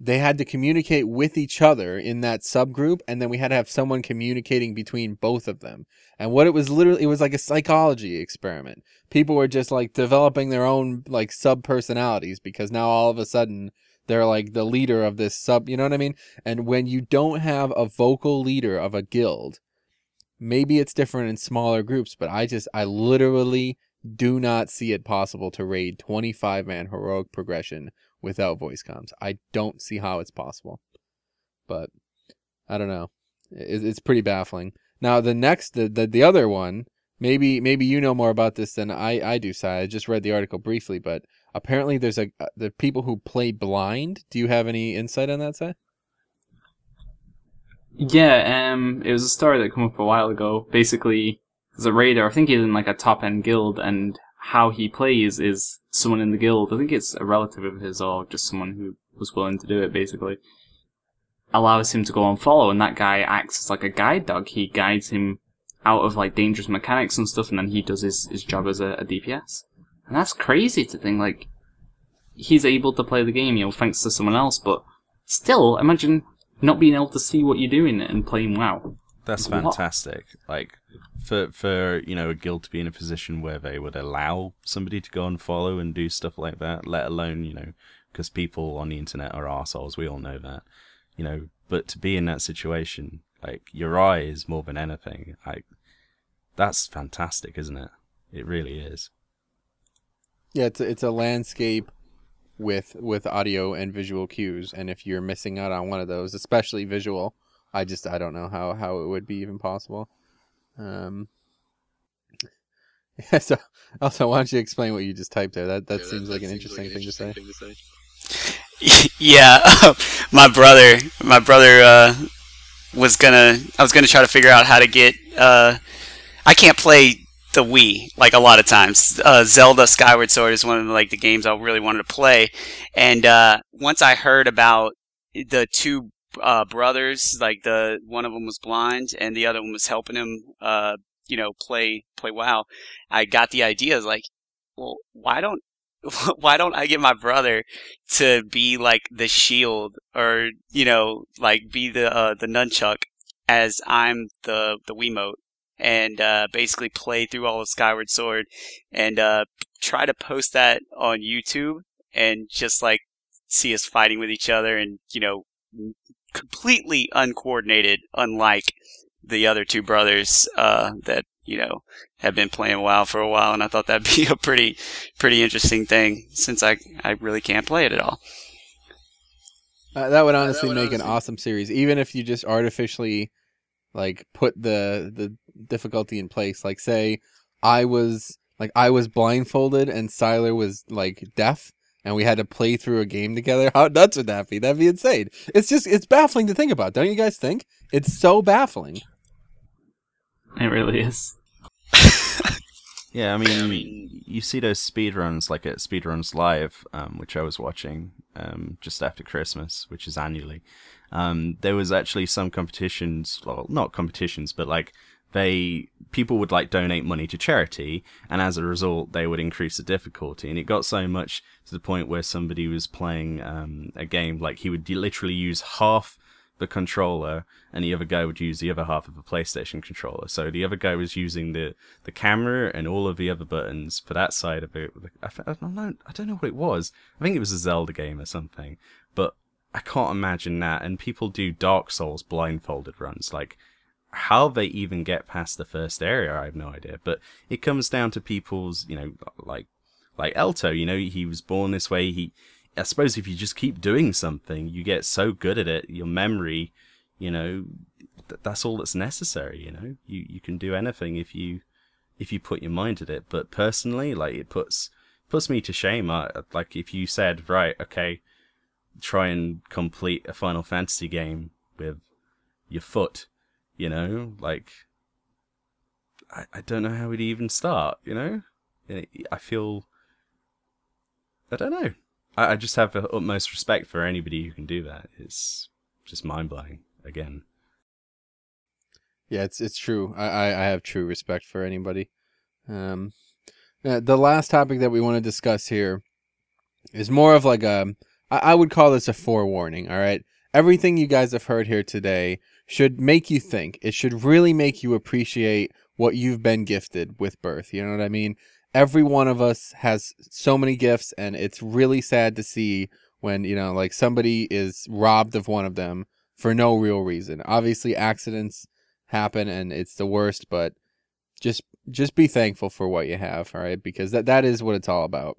they had to communicate with each other in that subgroup. And then we had to have someone communicating between both of them. And what it was literally, it was like a psychology experiment. People were just like developing their own like sub personalities because now all of a sudden they're like the leader of this sub, you know what I mean? And when you don't have a vocal leader of a guild, maybe it's different in smaller groups, but I just, I literally do not see it possible to raid 25 man heroic progression without voice comms. I don't see how it's possible. But I don't know. It's pretty baffling. Now the next, the, the the other one, maybe maybe you know more about this than I I do. Si, I just read the article briefly, but apparently there's a uh, the people who play blind. Do you have any insight on that, Si? Yeah, um, it was a story that came up a while ago. Basically, there's a raider. I think he's in like a top end guild, and how he plays is someone in the guild. I think it's a relative of his or just someone who was willing to do it. Basically, allows him to go and follow, and that guy acts as like a guide dog. He guides him out of like dangerous mechanics and stuff, and then he does his his job as a, a DPS. And that's crazy to think like he's able to play the game, you know, thanks to someone else. But still, imagine not being able to see what you're doing and playing WoW. That's What? fantastic. Like for for you know a guild to be in a position where they would allow somebody to go and follow and do stuff like that, let alone you know because people on the internet are assholes. We all know that, you know. But to be in that situation, like your eyes more than anything, like that's fantastic, isn't it? It really is. Yeah, it's a, it's a landscape with with audio and visual cues, and if you're missing out on one of those, especially visual, I just I don't know how how it would be even possible. Um. Yeah, [laughs] so also, why don't you explain what you just typed there? That that seems like an interesting thing to say. [laughs] yeah, [laughs] my brother, my brother uh, was gonna. I was gonna try to figure out how to get. Uh, I can't play the Wii like a lot of times. Uh, Zelda Skyward Sword is one of the, like the games I really wanted to play, and uh, once I heard about the two uh, brothers, like the one of them was blind and the other one was helping him, uh, you know, play play WoW. I got the idea, like, well, why don't [laughs] why don't I get my brother to be like the shield or you know like be the uh, the nunchuck as I'm the the Wiimote and uh, basically play through all of Skyward Sword and uh, try to post that on YouTube and just like see us fighting with each other and you know completely uncoordinated unlike the other two brothers uh, that you know have been playing WoW for a while, and I thought that'd [laughs] be a pretty pretty interesting thing since I I really can't play it at all. Uh, that would honestly that would make honestly... an awesome series, even if you just artificially like put the the difficulty in place. Like say I was like I was blindfolded and Siler was like deaf and we had to play through a game together. [laughs] How nuts would that be? That'd be insane. It's just it's baffling to think about, don't you guys think? It's so baffling. It really is. [laughs] yeah, I mean, I mean, you see those speed runs like at Speedruns Live, um, which I was watching um, just after Christmas, which is annually. Um, there was actually some competitions, well, not competitions, but like they people would like donate money to charity, and as a result, they would increase the difficulty. And it got so much to the point where somebody was playing um, a game like he would literally use half the controller, and the other guy would use the other half of a PlayStation controller. So the other guy was using the the camera and all of the other buttons for that side of it. I, don't know. I don't know what it was. I think it was a Zelda game or something. But I can't imagine that. And people do Dark Souls blindfolded runs. Like how they even get past the first area, I have no idea. But it comes down to people's, you know, like like Elto. You know, he was born this way. He I suppose if you just keep doing something, you get so good at it, your memory, you know, th- that's all that's necessary. You know, you you can do anything if you if you put your mind to it. But personally, like it puts puts me to shame. I, like if you said, right, okay, try and complete a Final Fantasy game with your foot, you know, like I, I don't know how we'd even start. You know, I feel I don't know. I, I just have the utmost respect for anybody who can do that. It's just mind blowing again. Yeah, it's it's true. I, I, I have true respect for anybody. Um, uh, the last topic that we want to discuss here is more of like a I, I would call this a forewarning. All right, everything you guys have heard here today should make you think. It should really make you appreciate what you've been gifted with birth. You know what I mean? every one of us has so many gifts and it's really sad to see when you know like somebody is robbed of one of them for no real reason obviously accidents happen and it's the worst but just just be thankful for what you have all right because that that is what it's all about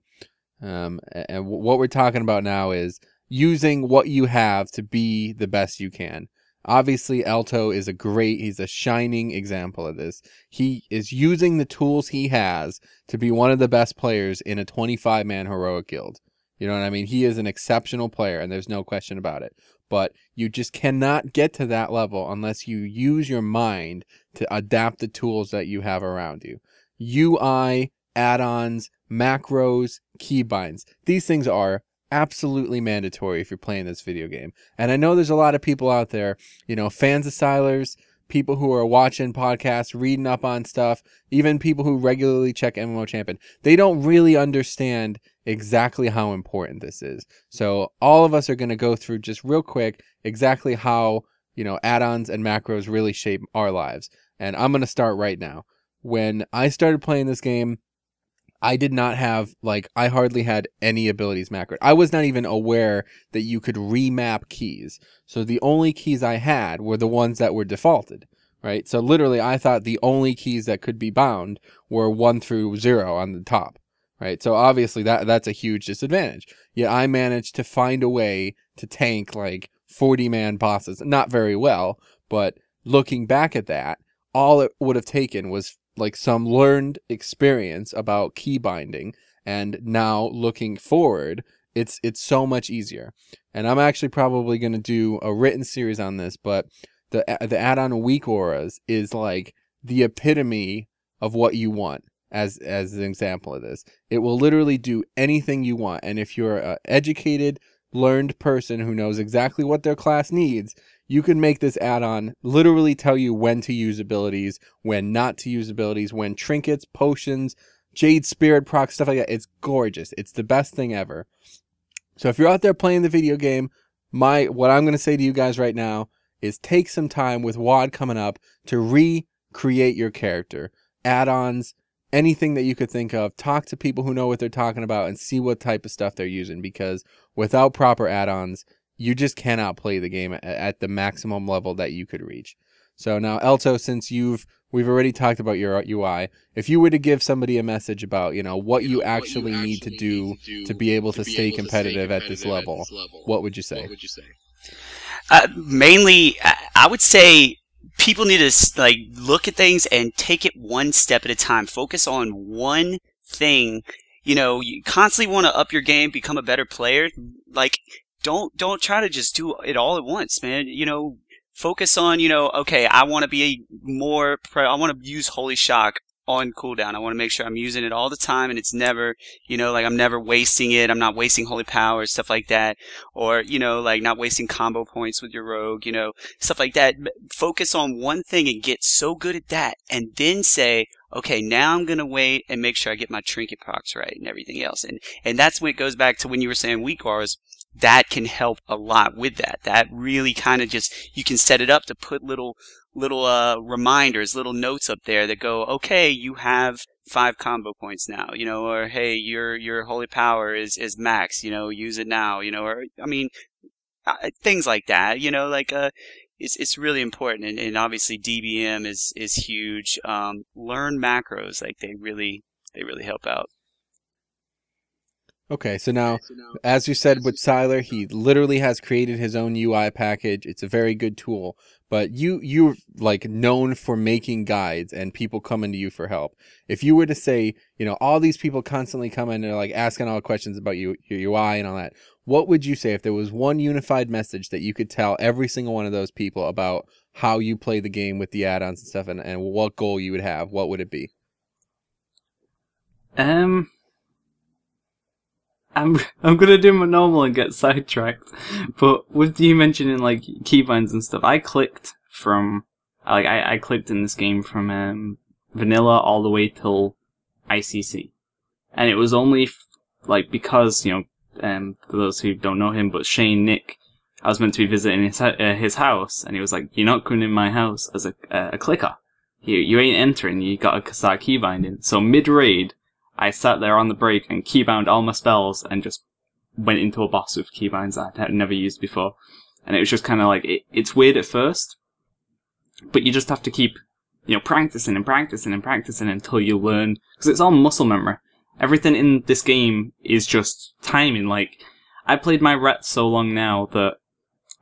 um, and what we're talking about now is using what you have to be the best you can Obviously, Elto is a great, he's a shining example of this. He is using the tools he has to be one of the best players in a 25 man heroic guild. You know what I mean? He is an exceptional player, and there's no question about it. But you just cannot get to that level unless you use your mind to adapt the tools that you have around you. UI, add ons, macros, keybinds. These things are absolutely mandatory if you're playing this video game. And I know there's a lot of people out there, you know, fans of Silers, people who are watching podcasts, reading up on stuff, even people who regularly check MMO Champion. They don't really understand exactly how important this is. So all of us are going to go through just real quick exactly how, you know, add-ons and macros really shape our lives. And I'm going to start right now. When I started playing this game, I did not have like I hardly had any abilities macro. I was not even aware that you could remap keys. So the only keys I had were the ones that were defaulted, right? So literally I thought the only keys that could be bound were 1 through 0 on the top, right? So obviously that that's a huge disadvantage. Yet I managed to find a way to tank like 40 man bosses. Not very well, But looking back at that, all it would have taken was like some learned experience about key binding and now looking forward it's it's so much easier. And i'm actually probably going to do a written series on this but the the add-on WeakAuras is like the epitome of what you want as as an example of this. It will literally do anything you want and if you're an educated learned person who knows exactly what their class needs you can make this add-on literally tell you when to use abilities when not to use abilities when trinkets potions jade spirit proc stuff like that. It's gorgeous. It's the best thing ever. So if you're out there playing the video game my what i'm going to say to you guys right now is take some time with WoD coming up to recreate your character. Add-ons anything that you could think of. Talk to people who know what they're talking about and see what type of stuff they're using because without proper add-ons you just cannot play the game at, at the maximum level that you could reach so now elto since you've we've already talked about your ui if you were to give somebody a message about you know what you actually need to do to be able to stay competitive at this level what would you say Uh, mainly, I- I would say people need to like look at things and take it one step at a time. Focus on one thing. You know, you constantly want to up your game, become a better player. Like, don't don't try to just do it all at once, man. You know, focus on you know, okay, I want to be more. I want to use Holy Shock on cooldown. I want to make sure I'm using it all the time and it's never, you know, like I'm never wasting it. I'm not wasting holy power, stuff like that. Or, you know, like not wasting combo points with your rogue, you know, stuff like that. Focus on one thing and get so good at that and then say, okay, now I'm going to wait and make sure I get my trinket procs right and everything else. And, and that's when it goes back to when you were saying WeakAuras. That can help a lot with that. That really kind of just, you can set it up to put little, little, uh, reminders, little notes up there that go, okay, you have five combo points now, you know, or hey, your, your holy power is, is max, you know, use it now, you know, or, I mean, things like that, you know, like, uh, it's, it's really important. And, and obviously DBM is, is huge. Um, learn macros, like they really, they really help out. Okay, so now, as you said with Siler, he literally has created his own UI package. It's a very good tool, but you you're like known for making guides and people coming to you for help. If you were to say, you know, all these people constantly come in and are like asking all questions about you, your UI and all that, what would you say if there was one unified message that you could tell every single one of those people about how you play the game with the add-ons and stuff and, and what goal you would have? What would it be? Um, I'm I'm gonna do my normal and get sidetracked, but with you mentioning like keybinds and stuff, I clicked from like I, I clicked in this game from um, vanilla all the way till ICC, and it was only like because you know um for those who don't know him, but Shane Nick, I was meant to be visiting his uh, his house, and he was like, "You're not coming in my house as a a clicker. You you ain't entering. You got to start keybinding." So mid raid. I sat there on the break and keybound all my spells and just went into a boss with keybinds I had never used before. And it was just kind of like, it, it's weird at first, but you just have to keep, you know, practicing and practicing and practicing until you learn, because it's all muscle memory. Everything in this game is just timing. Like, I played my ret so long now that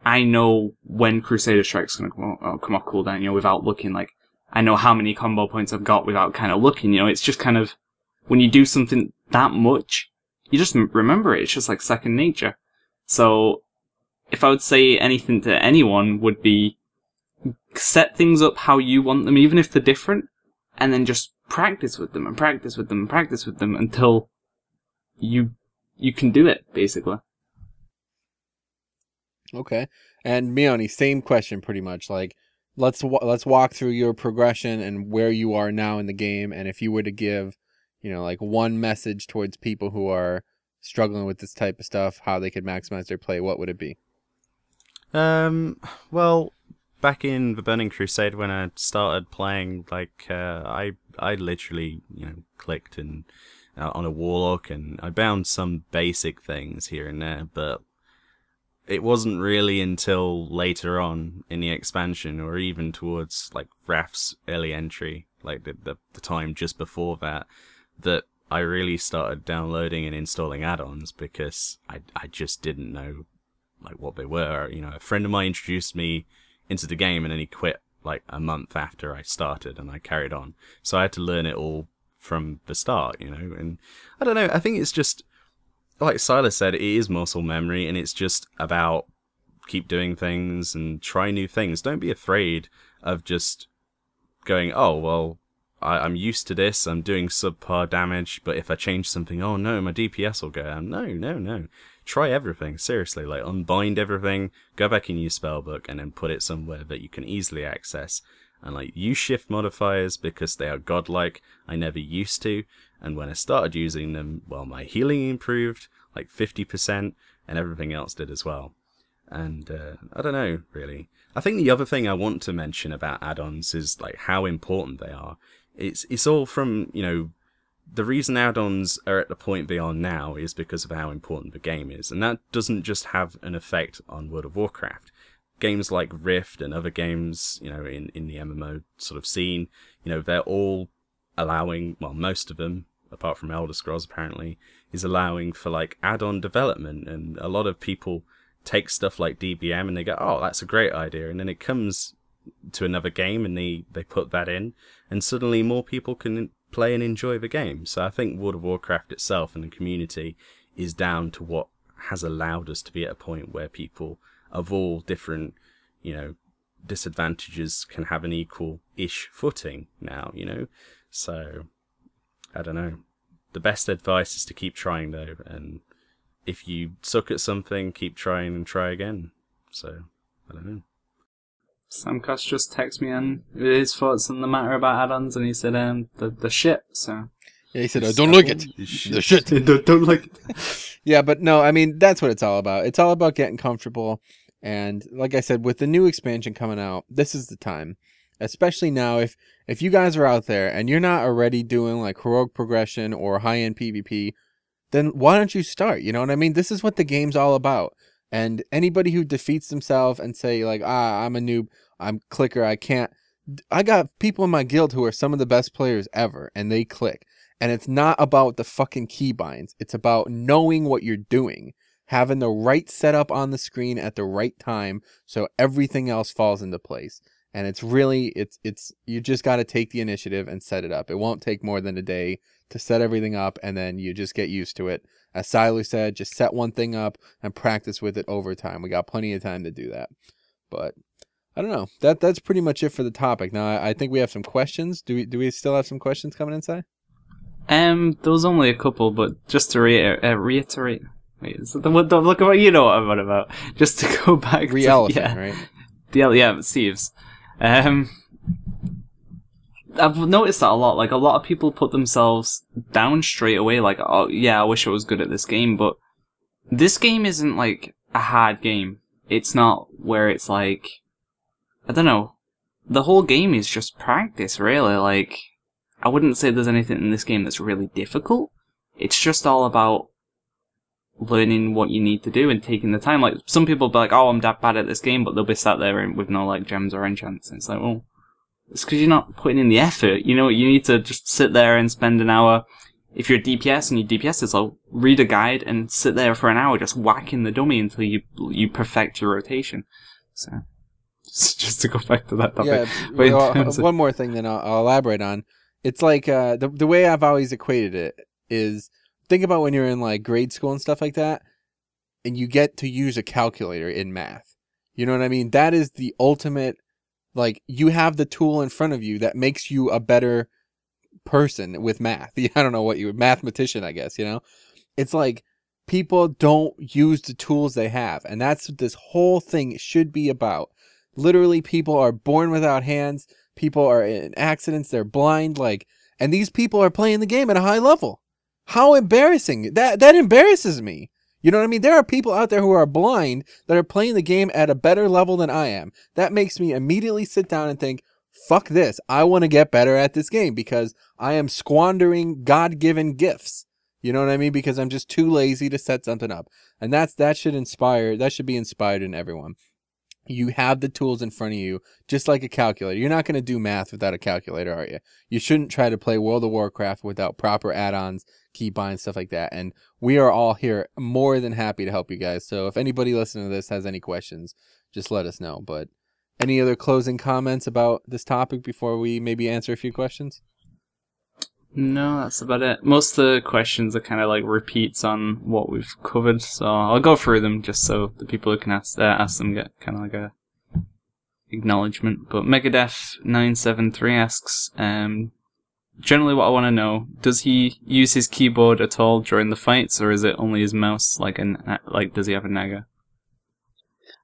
I know when Crusader Strike's gonna come, come off cooldown, you know, without looking. Like, I know how many combo points I've got without kind of looking, you know, it's just kind of, when you do something that much, you just remember it. It's just like second nature. So, if I would say anything to anyone, would be set things up how you want them, even if they're different, and then just practice with them and practice with them and practice with them until you you can do it. Basically, Okay. And Mioni, same question pretty much. Like let's let's walk through your progression and where you are now in the game and if you were to give, you know, like one message towards people who are struggling with this type of stuff, how they could maximize their play, what would it be? Um, well, back in the Burning Crusade when I started playing, like uh, I I literally you know clicked and uh, on a warlock and I bound some basic things here and there, but it wasn't really until later on in the expansion or even towards like Wrath's early entry, like the, the the time just before that, that I really started downloading and installing add-ons because I I just didn't know like what they were. You know, a friend of mine introduced me into the game, and then he quit like a month after I started, and I carried on. So I had to learn it all from the start, you know. And I don't know. I think it's just like Silas said, it is muscle memory, and it's just about keep doing things and try new things. Don't be afraid of just going, oh well, I, am used to this. I'm doing subpar damage, but if I change something, oh no, my DPS will go down. No, no, no. Try everything seriously. Like unbind everything, go back in your spellbook, and then put it somewhere that you can easily access. And like use shift modifiers because they are godlike. I never used to, and when I started using them, well, my healing improved like 50%, and everything else did as well. And uh, I don't know, really. I think the other thing I want to mention about add-ons is like how important they are. It's it's all from you know the reason add-ons are at the point they are now is because of how important the game is, and that doesn't just have an effect on World of Warcraft. Games like Rift and other games, you know, in in the MMO sort of scene, you know, they're all allowing, well, most of them, apart from Elder Scrolls apparently, is allowing for like add-on development, and a lot of people take stuff like DBM and they go, "Oh, that's a great idea," and then it comes to another game and they they put that in, and suddenly more people can play and enjoy the game. So I think World of Warcraft itself and the community is down to what has allowed us to be at a point where people of all different, you know, disadvantages can have an equal-ish footing now, you know. So I don't know. The best advice is to keep trying though, and if you suck at something, keep trying and try again. So I don't know. Sam Cost just texted me on his thoughts on the matter about add-ons, and he said um the the shit. So yeah, he said, oh, "Don't look it, the shit." [laughs] don't, don't like it. [laughs] yeah, but no, I mean that's what it's all about. It's all about getting comfortable, and like I said, with the new expansion coming out, this is the time. Especially now, if if you guys are out there and you're not already doing like heroic progression or high end PvP, then why don't you start? You know what I mean? This is what the game's all about. And anybody who defeats themselves and say like, ah, I'm a noob, I'm clicker, I can't. I got people in my guild who are some of the best players ever, and they click. And it's not about the fucking keybinds. It's about knowing what you're doing, having the right setup on the screen at the right time, so everything else falls into place. And it's really, it's, it's, you just got to take the initiative and set it up. It won't take more than a day to set everything up and then you just get used to it. As Siler said, just set one thing up and practice with it over time. We got plenty of time to do that. But I don't know. That that's pretty much it for the topic. Now I, I think we have some questions. Do we do we still have some questions coming inside? Um, there was only a couple, but just to reiter- uh, reiterate. Wait, is it the, the, look about you know what I'm about. Just to go [laughs] back. Re to, yeah, right? The yeah, Sieves. Um, I've noticed that a lot. Like a lot of people put themselves down straight away. Like, oh yeah, I wish I was good at this game, but this game isn't like a hard game. It's not where it's like, I don't know. The whole game is just practice, really. Like, I wouldn't say there's anything in this game that's really difficult. It's just all about learning what you need to do and taking the time. Like some people be like, "Oh, I'm that bad at this game," but they'll be sat there with no like gems or enchants. And it's like, well, it's because you're not putting in the effort. You know, you need to just sit there and spend an hour. If you're DPS and your DPS is low, read a guide and sit there for an hour just whacking the dummy until you you perfect your rotation. So, [laughs] just to go back to that topic. Yeah, well, of... one more thing, then I'll, I'll, elaborate on. It's like uh, the the way I've always equated it is think about when you're in like grade school and stuff like that, and you get to use a calculator in math. You know what I mean? That is the ultimate like you have the tool in front of you that makes you a better person with math. [laughs] I don't know what you mathematician, I guess, you know? It's like people don't use the tools they have. And that's what this whole thing should be about. Literally people are born without hands, people are in accidents, they're blind like and these people are playing the game at a high level. How embarrassing. That that embarrasses me. You know what I mean? There are people out there who are blind that are playing the game at a better level than I am. That makes me immediately sit down and think, fuck this. I want to get better at this game because I am squandering God given gifts. You know what I mean? Because I'm just too lazy to set something up. And that's that should inspire that should be inspired in everyone. You have the tools in front of you, just like a calculator. You're not going to do math without a calculator, are you? You shouldn't try to play World of Warcraft without proper add-ons keep buying stuff like that. And we are all here more than happy to help you guys. So if anybody listening to this has any questions, just let us know. But any other closing comments about this topic before we maybe answer a few questions? No, that's about it. Most of the questions are kind of like repeats on what we've covered, so I'll go through them just so the people who can ask uh, ask them get kind of like a acknowledgement. But Megadeth nine seven three asks, um, generally what I want to know: Does he use his keyboard at all during the fights, or is it only his mouse? Like an like, does he have a Naga?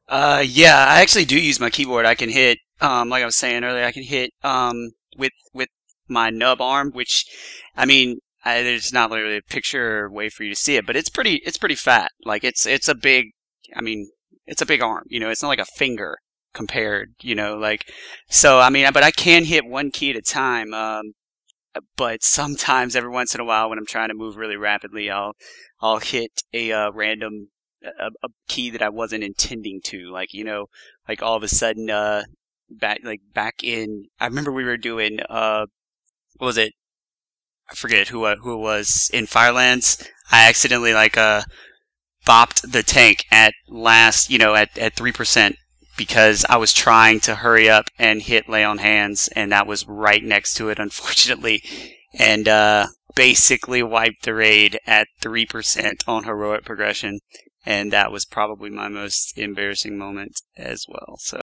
Uh, yeah, I actually do use my keyboard. I can hit, um, like I was saying earlier, I can hit um with with my nub arm, which, I mean, I, there's not really a picture or way for you to see it, but it's pretty, it's pretty fat. Like it's, it's a big, I mean, it's a big arm. You know, it's not like a finger compared. You know, like so. I mean, but I can hit one key at a time. Um, but sometimes, every once in a while, when I'm trying to move really rapidly, I'll I'll hit a uh, random a, a, key that I wasn't intending to. Like you know, like all of a sudden, uh, back like back in. I remember we were doing uh what was it? I forget who uh, who was in Firelands. I accidentally like uh bopped the tank at last, you know, at at three percent because I was trying to hurry up and hit lay on hands, and that was right next to it, [laughs] unfortunately, and uh, basically wiped the raid at three percent on heroic progression, and that was probably my most embarrassing moment as well. So.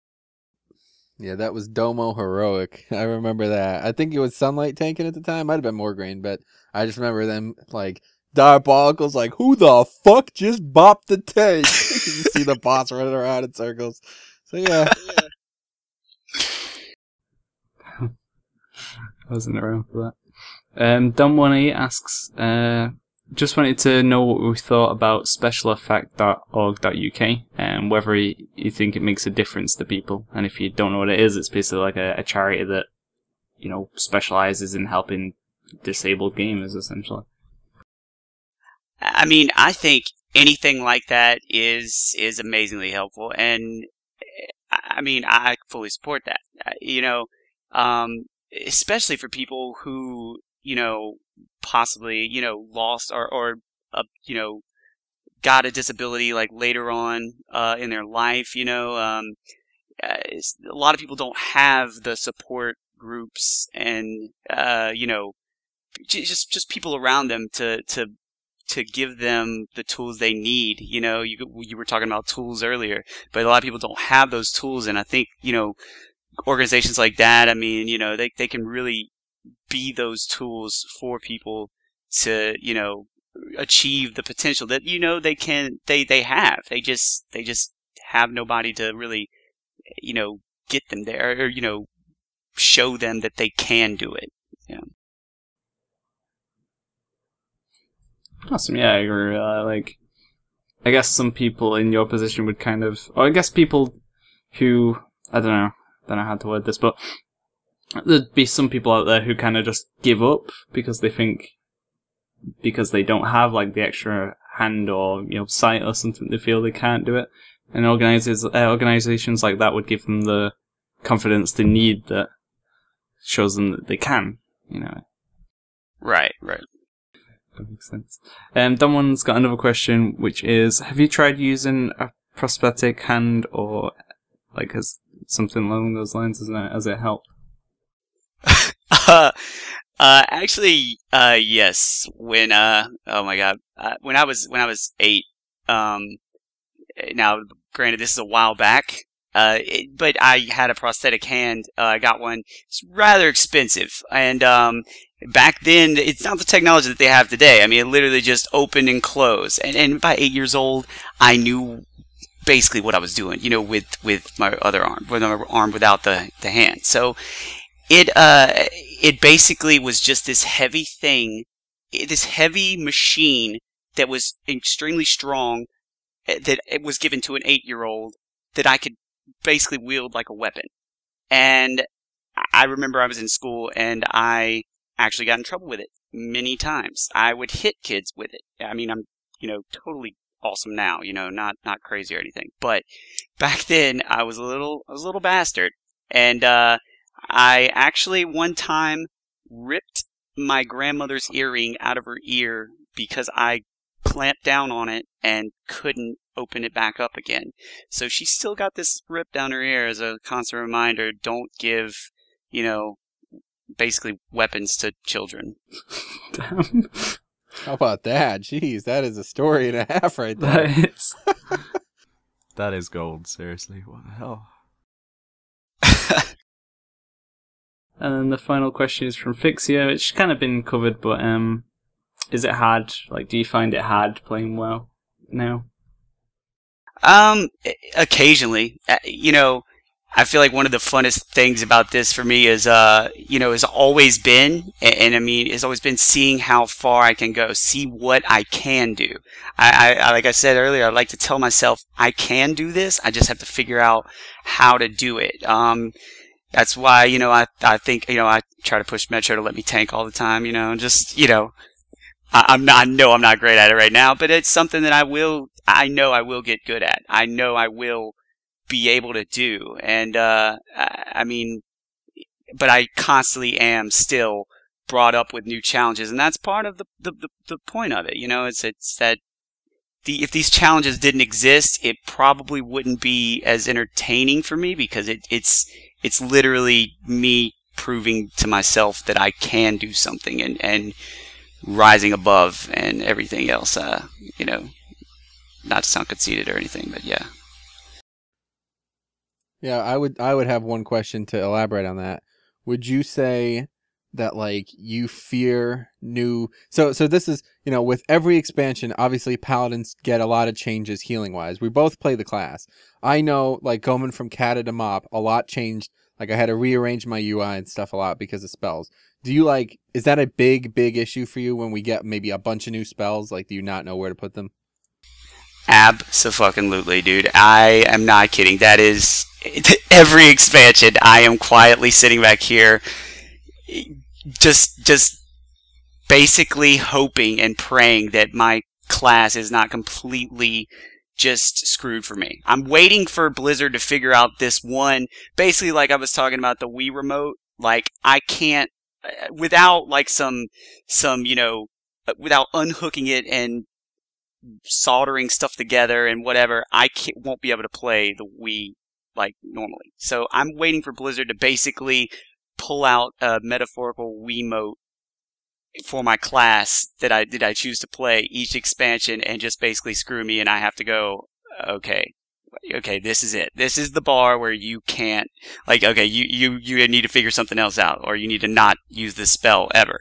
Yeah, that was Domo Heroic. [laughs] I remember that. I think it was Sunlight tanking at the time. Might have been Moregrain, but I just remember them like Diabolical's like, who the fuck just bopped the tank? [laughs] you see the boss running around in circles. So yeah. [laughs] [laughs] I wasn't around for that. Um, Dom18 asks, uh, just wanted to know what we thought about specialeffect.org.uk and whether you think it makes a difference to people. And if you don't know what it is, it's basically like a, a charity that, you know, specializes in helping disabled gamers, essentially. I mean, I think anything like that is is amazingly helpful, and I mean, I fully support that. You know, um, especially for people who you know possibly you know lost or or uh, you know got a disability like later on uh, in their life. You know, um, uh, a lot of people don't have the support groups and uh, you know just just people around them to to to give them the tools they need. You know, you you were talking about tools earlier, but a lot of people don't have those tools, and I think you know organizations like that. I mean, you know, they they can really be those tools for people to you know achieve the potential that you know they can they they have. They just they just have nobody to really you know get them there or you know show them that they can do it. Yeah. Awesome. Yeah, I agree. Uh, like, I guess some people in your position would kind of, or I guess people who I don't know, I don't know how to word this, but there'd be some people out there who kind of just give up because they think because they don't have like the extra hand or you know sight or something, they feel they can't do it. And organizers, uh, organizations like that would give them the confidence they need that shows them that they can. You know. Right. Right. That makes sense. Um, Someone's got another question, which is: Have you tried using a prosthetic hand or like has something along those lines? As it, as it help? uh, [laughs] uh, actually, uh, yes. When uh, oh my god, uh, when I was when I was eight. Um, now, granted, this is a while back. Uh, it, but I had a prosthetic hand. Uh, I got one. It's rather expensive, and um, back then it's not the technology that they have today. I mean, it literally just opened and closed. And, and by eight years old, I knew basically what I was doing. You know, with with my other arm, with my arm without the the hand. So it uh it basically was just this heavy thing, this heavy machine that was extremely strong. Eh, that it was given to an eight year old that I could basically wield like a weapon. And I remember I was in school and I actually got in trouble with it many times. I would hit kids with it. I mean, I'm, you know, totally awesome now, you know, not, not crazy or anything. But back then I was a little, I was a little bastard. And, uh, I actually one time ripped my grandmother's earring out of her ear because I clamped down on it and couldn't open it back up again. So she's still got this rip down her ear as a constant reminder: don't give, you know, basically weapons to children. [laughs] Damn. How about that? Jeez, that is a story and a half right [laughs] there. That is. That is gold, seriously. What the hell? [laughs] And then the final question is from Fixia. It's kind of been covered, but um, is it hard? Like, do you find it hard playing well now? Um, occasionally, you know, I feel like one of the funnest things about this for me is, uh, you know, has always been, and, and I mean, it's always been seeing how far I can go, see what I can do. I, I, like I said earlier, I like to tell myself I can do this. I just have to figure out how to do it. Um, that's why, you know, I, I think, you know, I try to push Metro to let me tank all the time, you know, just, you know, I, I'm not, I know I'm not great at it right now, but it's something that I will, I know I will get good at. I know I will be able to do. And, uh, I, I mean, but I constantly am still brought up with new challenges. And that's part of the, the, the, the point of it. You know, it's, it's that the, if these challenges didn't exist, it probably wouldn't be as entertaining for me because it, it's, it's literally me proving to myself that I can do something and, and rising above and everything else. Uh, you know, not to sound conceited or anything, but yeah. Yeah, I would I would have one question to elaborate on that. Would you say that like you fear new so so this is you know with every expansion obviously paladins get a lot of changes healing wise we both play the class i know like going from Cata to mop a lot changed like i had to rearrange my ui and stuff a lot because of spells do you like is that a big big issue for you when we get maybe a bunch of new spells like do you not know where to put them Absolutely, dude. I am not kidding. That is [laughs] every expansion. I am quietly sitting back here, just just basically hoping and praying that my class is not completely just screwed for me. I'm waiting for Blizzard to figure out this one. Basically, like I was talking about the Wii remote. Like I can't Uh, without like some some you know uh, without unhooking it and soldering stuff together and whatever, I won't be able to play the Wii like normally. So I'm waiting for Blizzard to basically pull out a metaphorical Wiimote for my class that I did I choose to play each expansion and just basically screw me and I have to go okay okay this is it this is the bar where you can't like okay you you you need to figure something else out or you need to not use this spell ever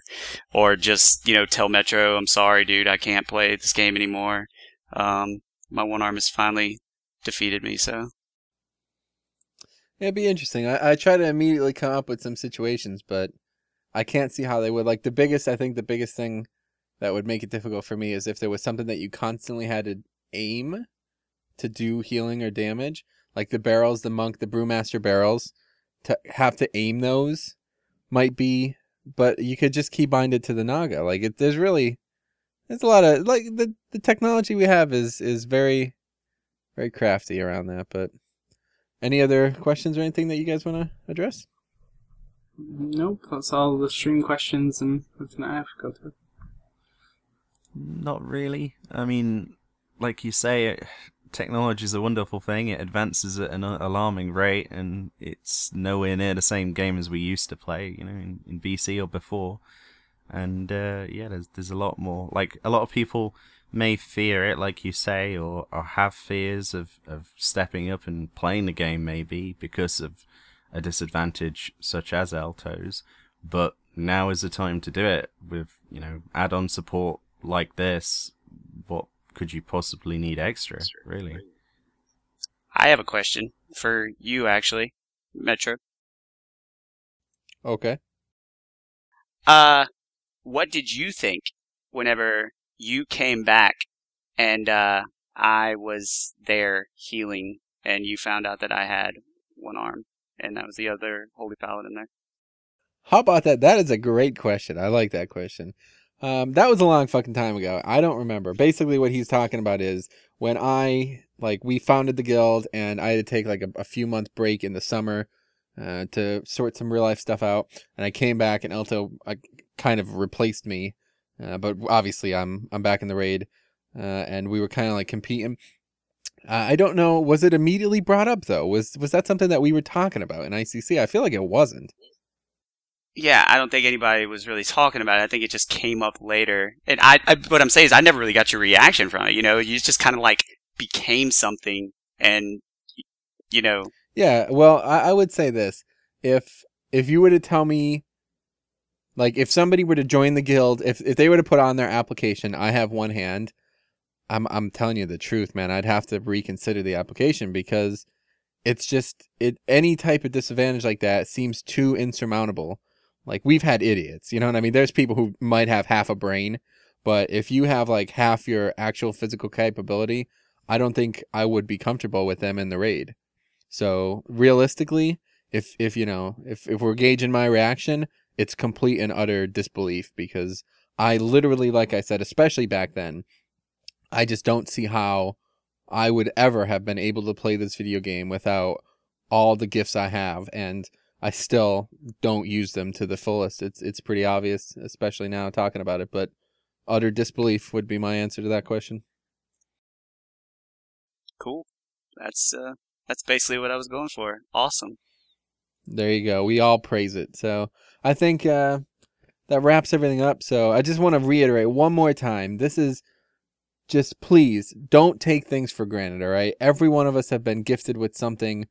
or just you know tell Metro I'm sorry dude I can't play this game anymore um my one arm has finally defeated me so It'd be interesting. I, I try to immediately come up with some situations, but I can't see how they would. Like the biggest, I think the biggest thing that would make it difficult for me is if there was something that you constantly had to aim to do healing or damage, like the barrels, the monk, the brewmaster barrels, to have to aim those might be. But you could just keybind it to the Naga. Like it, there's really, there's a lot of like the the technology we have is is very, very crafty around that, but. Any other questions or anything that you guys want to address? Nope, that's all the stream questions and everything that I've got through. Not really. I mean, like you say, technology is a wonderful thing. It advances at an alarming rate, and it's nowhere near the same game as we used to play. You know, in, in BC or before. And uh, yeah, there's there's a lot more. Like a lot of people may fear it, like you say, or, or have fears of, of stepping up and playing the game, maybe because of a disadvantage such as Elto's. But now is the time to do it with, you know, add on support like this. What could you possibly need extra, really? I have a question for you, actually, Metro. Okay. Uh, what did you think whenever you came back and uh, I was there healing, and you found out that I had one arm, and that was the other Holy Paladin there. How about that? That is a great question. I like that question. Um, that was a long fucking time ago. I don't remember. Basically, what he's talking about is when I like we founded the guild, and I had to take like a, a few month break in the summer uh, to sort some real life stuff out, and I came back, and Elto uh, kind of replaced me uh, but obviously, I'm I'm back in the raid, uh, and we were kind of like competing. Uh, I don't know. Was it immediately brought up though? Was was that something that we were talking about in ICC? I feel like it wasn't. Yeah, I don't think anybody was really talking about it. I think it just came up later. And I, I what I'm saying is, I never really got your reaction from it. You know, you just kind of like became something, and you know. Yeah, well, I, I would say this: if if you were to tell me, like, if somebody were to join the guild, if if they were to put on their application, I have one hand. I'm I'm telling you the truth, man. I'd have to reconsider the application because it's just it any type of disadvantage like that seems too insurmountable. Like we've had idiots, you know what I mean? There's people who might have half a brain, but if you have like half your actual physical capability, I don't think I would be comfortable with them in the raid. So realistically, if if you know, if if we're gauging my reaction, it's complete and utter disbelief because I literally, like I said, especially back then, I just don't see how I would ever have been able to play this video game without all the gifts I have and I still don't use them to the fullest. It's it's pretty obvious, especially now talking about it. But utter disbelief would be my answer to that question. Cool. That's uh, that's basically what I was going for. Awesome. There you go. We all praise it. So I think uh, that wraps everything up. So I just want to reiterate one more time. This is just please don't take things for granted. All right. Every one of us have been gifted with something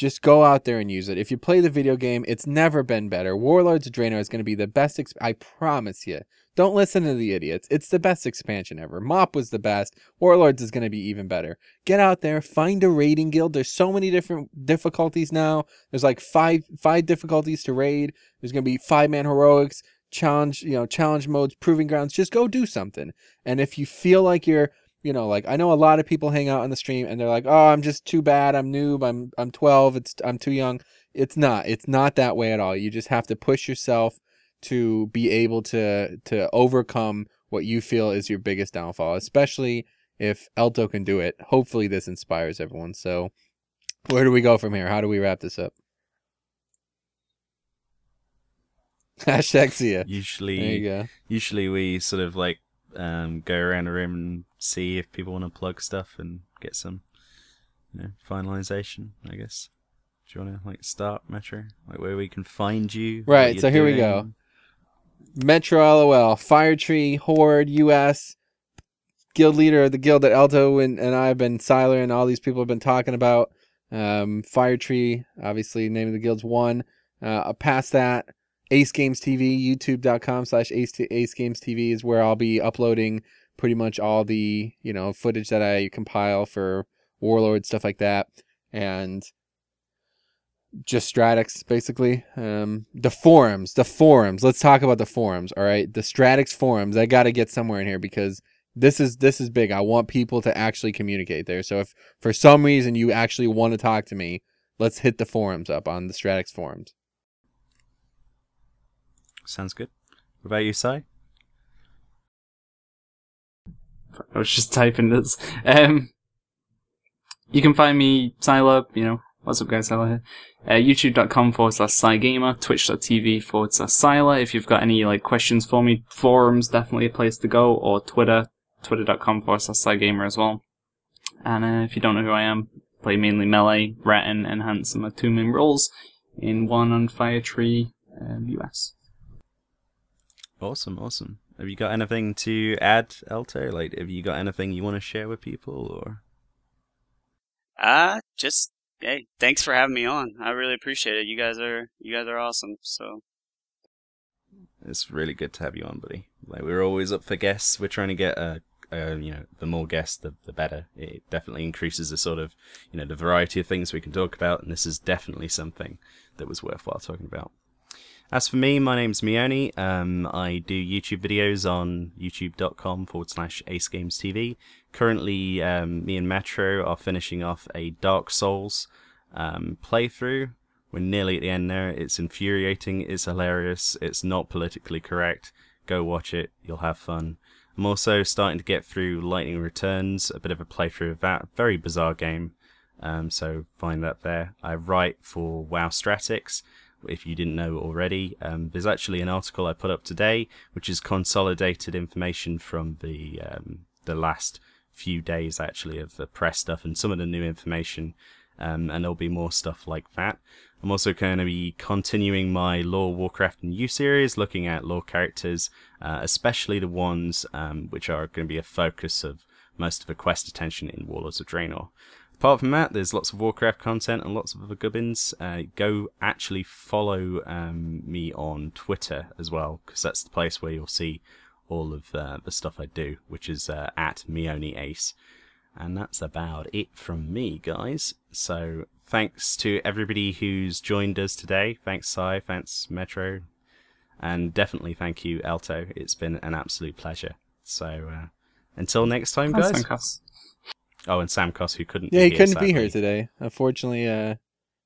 just go out there and use it. If you play the video game, it's never been better. Warlords of Draenor is going to be the best. Exp- I promise you. Don't listen to the idiots. It's the best expansion ever. Mop was the best. Warlords is going to be even better. Get out there, find a raiding guild. There's so many different difficulties now. There's like five five difficulties to raid. There's going to be five man heroics, challenge, you know, challenge modes, proving grounds. Just go do something. And if you feel like you're you know, like I know a lot of people hang out on the stream and they're like, "Oh, I'm just too bad. I'm noob. I'm I'm 12. It's I'm too young." It's not. It's not that way at all. You just have to push yourself to be able to to overcome what you feel is your biggest downfall, especially if Elto can do it. Hopefully this inspires everyone. So, where do we go from here? How do we wrap this up? [laughs] Hashtag. Usually, There you go. usually we sort of like um, go around the room and see if people want to plug stuff and get some, you know, finalization. I guess. Do you want to like start Metro, like where we can find you? Right, so here we go. Metro LOL, Firetree, Horde, US, guild leader of the guild that Elto and, and I have been, Siler and all these people have been talking about. Um, Firetree, obviously, name of the guild's one. Uh, past that, Ace Games TV, youtube.com slash Ace Games TV is where I'll be uploading pretty much all the, you know, footage that I compile for Warlord, stuff like that. And just Stratics, basically. Um, the forums, the forums. Let's talk about the forums. All right, the Stratics forums. I got to get somewhere in here because this is this is big. I want people to actually communicate there. So if for some reason you actually want to talk to me, let's hit the forums up on the Stratics forums. Sounds good. What about you, Sai? I was just typing this. Um, you can find me, Siler, you know, what's up guys, Siler here. Uh, YouTube.com forward slash Cygamer, Twitch.tv forward slash Siler. If you've got any, like, questions for me, forums, definitely a place to go, or Twitter, twitter.com forward slash Cygamer as well. And, uh, if you don't know who I am, play mainly Melee, Ratton, and Handsome are two main roles in one on Firetree, um, US. Awesome, awesome. Have you got anything to add, Elto? Like, have you got anything you want to share with people, or? Uh, just hey, thanks for having me on. I really appreciate it. You guys are you guys are awesome. So It's really good to have you on, buddy. Like we're always up for guests. We're trying to get a, uh, you know, the more guests, the the better. It definitely increases the sort of, you know, the variety of things we can talk about, and this is definitely something that was worthwhile talking about. As for me, my name's Mioni. Um, I do YouTube videos on youtube.com forward slash Ace Games TV. Currently, um, me and Metro are finishing off a Dark Souls um, playthrough. We're nearly at the end there. It's infuriating. It's hilarious. It's not politically correct. Go watch it. You'll have fun. I'm also starting to get through Lightning Returns, a bit of a playthrough of that. Very bizarre game. Um, so find that there. I write for WoW Stratics. If you didn't know already, um, there's actually an article I put up today, which is consolidated information from the um, the last few days actually of the press stuff and some of the new information, um, and there'll be more stuff like that. I'm also going to be continuing my Lore Warcraft New series, looking at lore characters, uh, especially the ones um, which are going to be a focus of most of the quest attention in Warlords of Draenor. Apart from that, there's lots of Warcraft content and lots of other gubbins. Uh, go actually follow um, me on Twitter as well, because that's the place where you'll see all of uh, the stuff I do, which is uh, at MeoniAce. And that's about it from me, guys. So thanks to everybody who's joined us today. Thanks, Sai. Thanks, Metro. And definitely thank you, Elto. It's been an absolute pleasure. So uh, until next time, guys. Oh, and Sam Koss, who couldn't Yeah, be he here, couldn't be here today. Unfortunately, uh,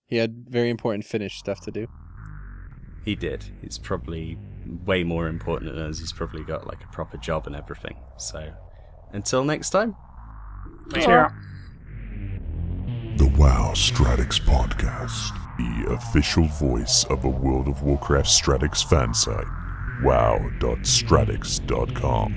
he had very important Finnish stuff to do. He did. It's probably way more important than us. He's probably got like a proper job and everything. So until next time. Cheer. The WoW Stratics Podcast, the official voice of a World of Warcraft Stratics fan site. wow.stratics.com.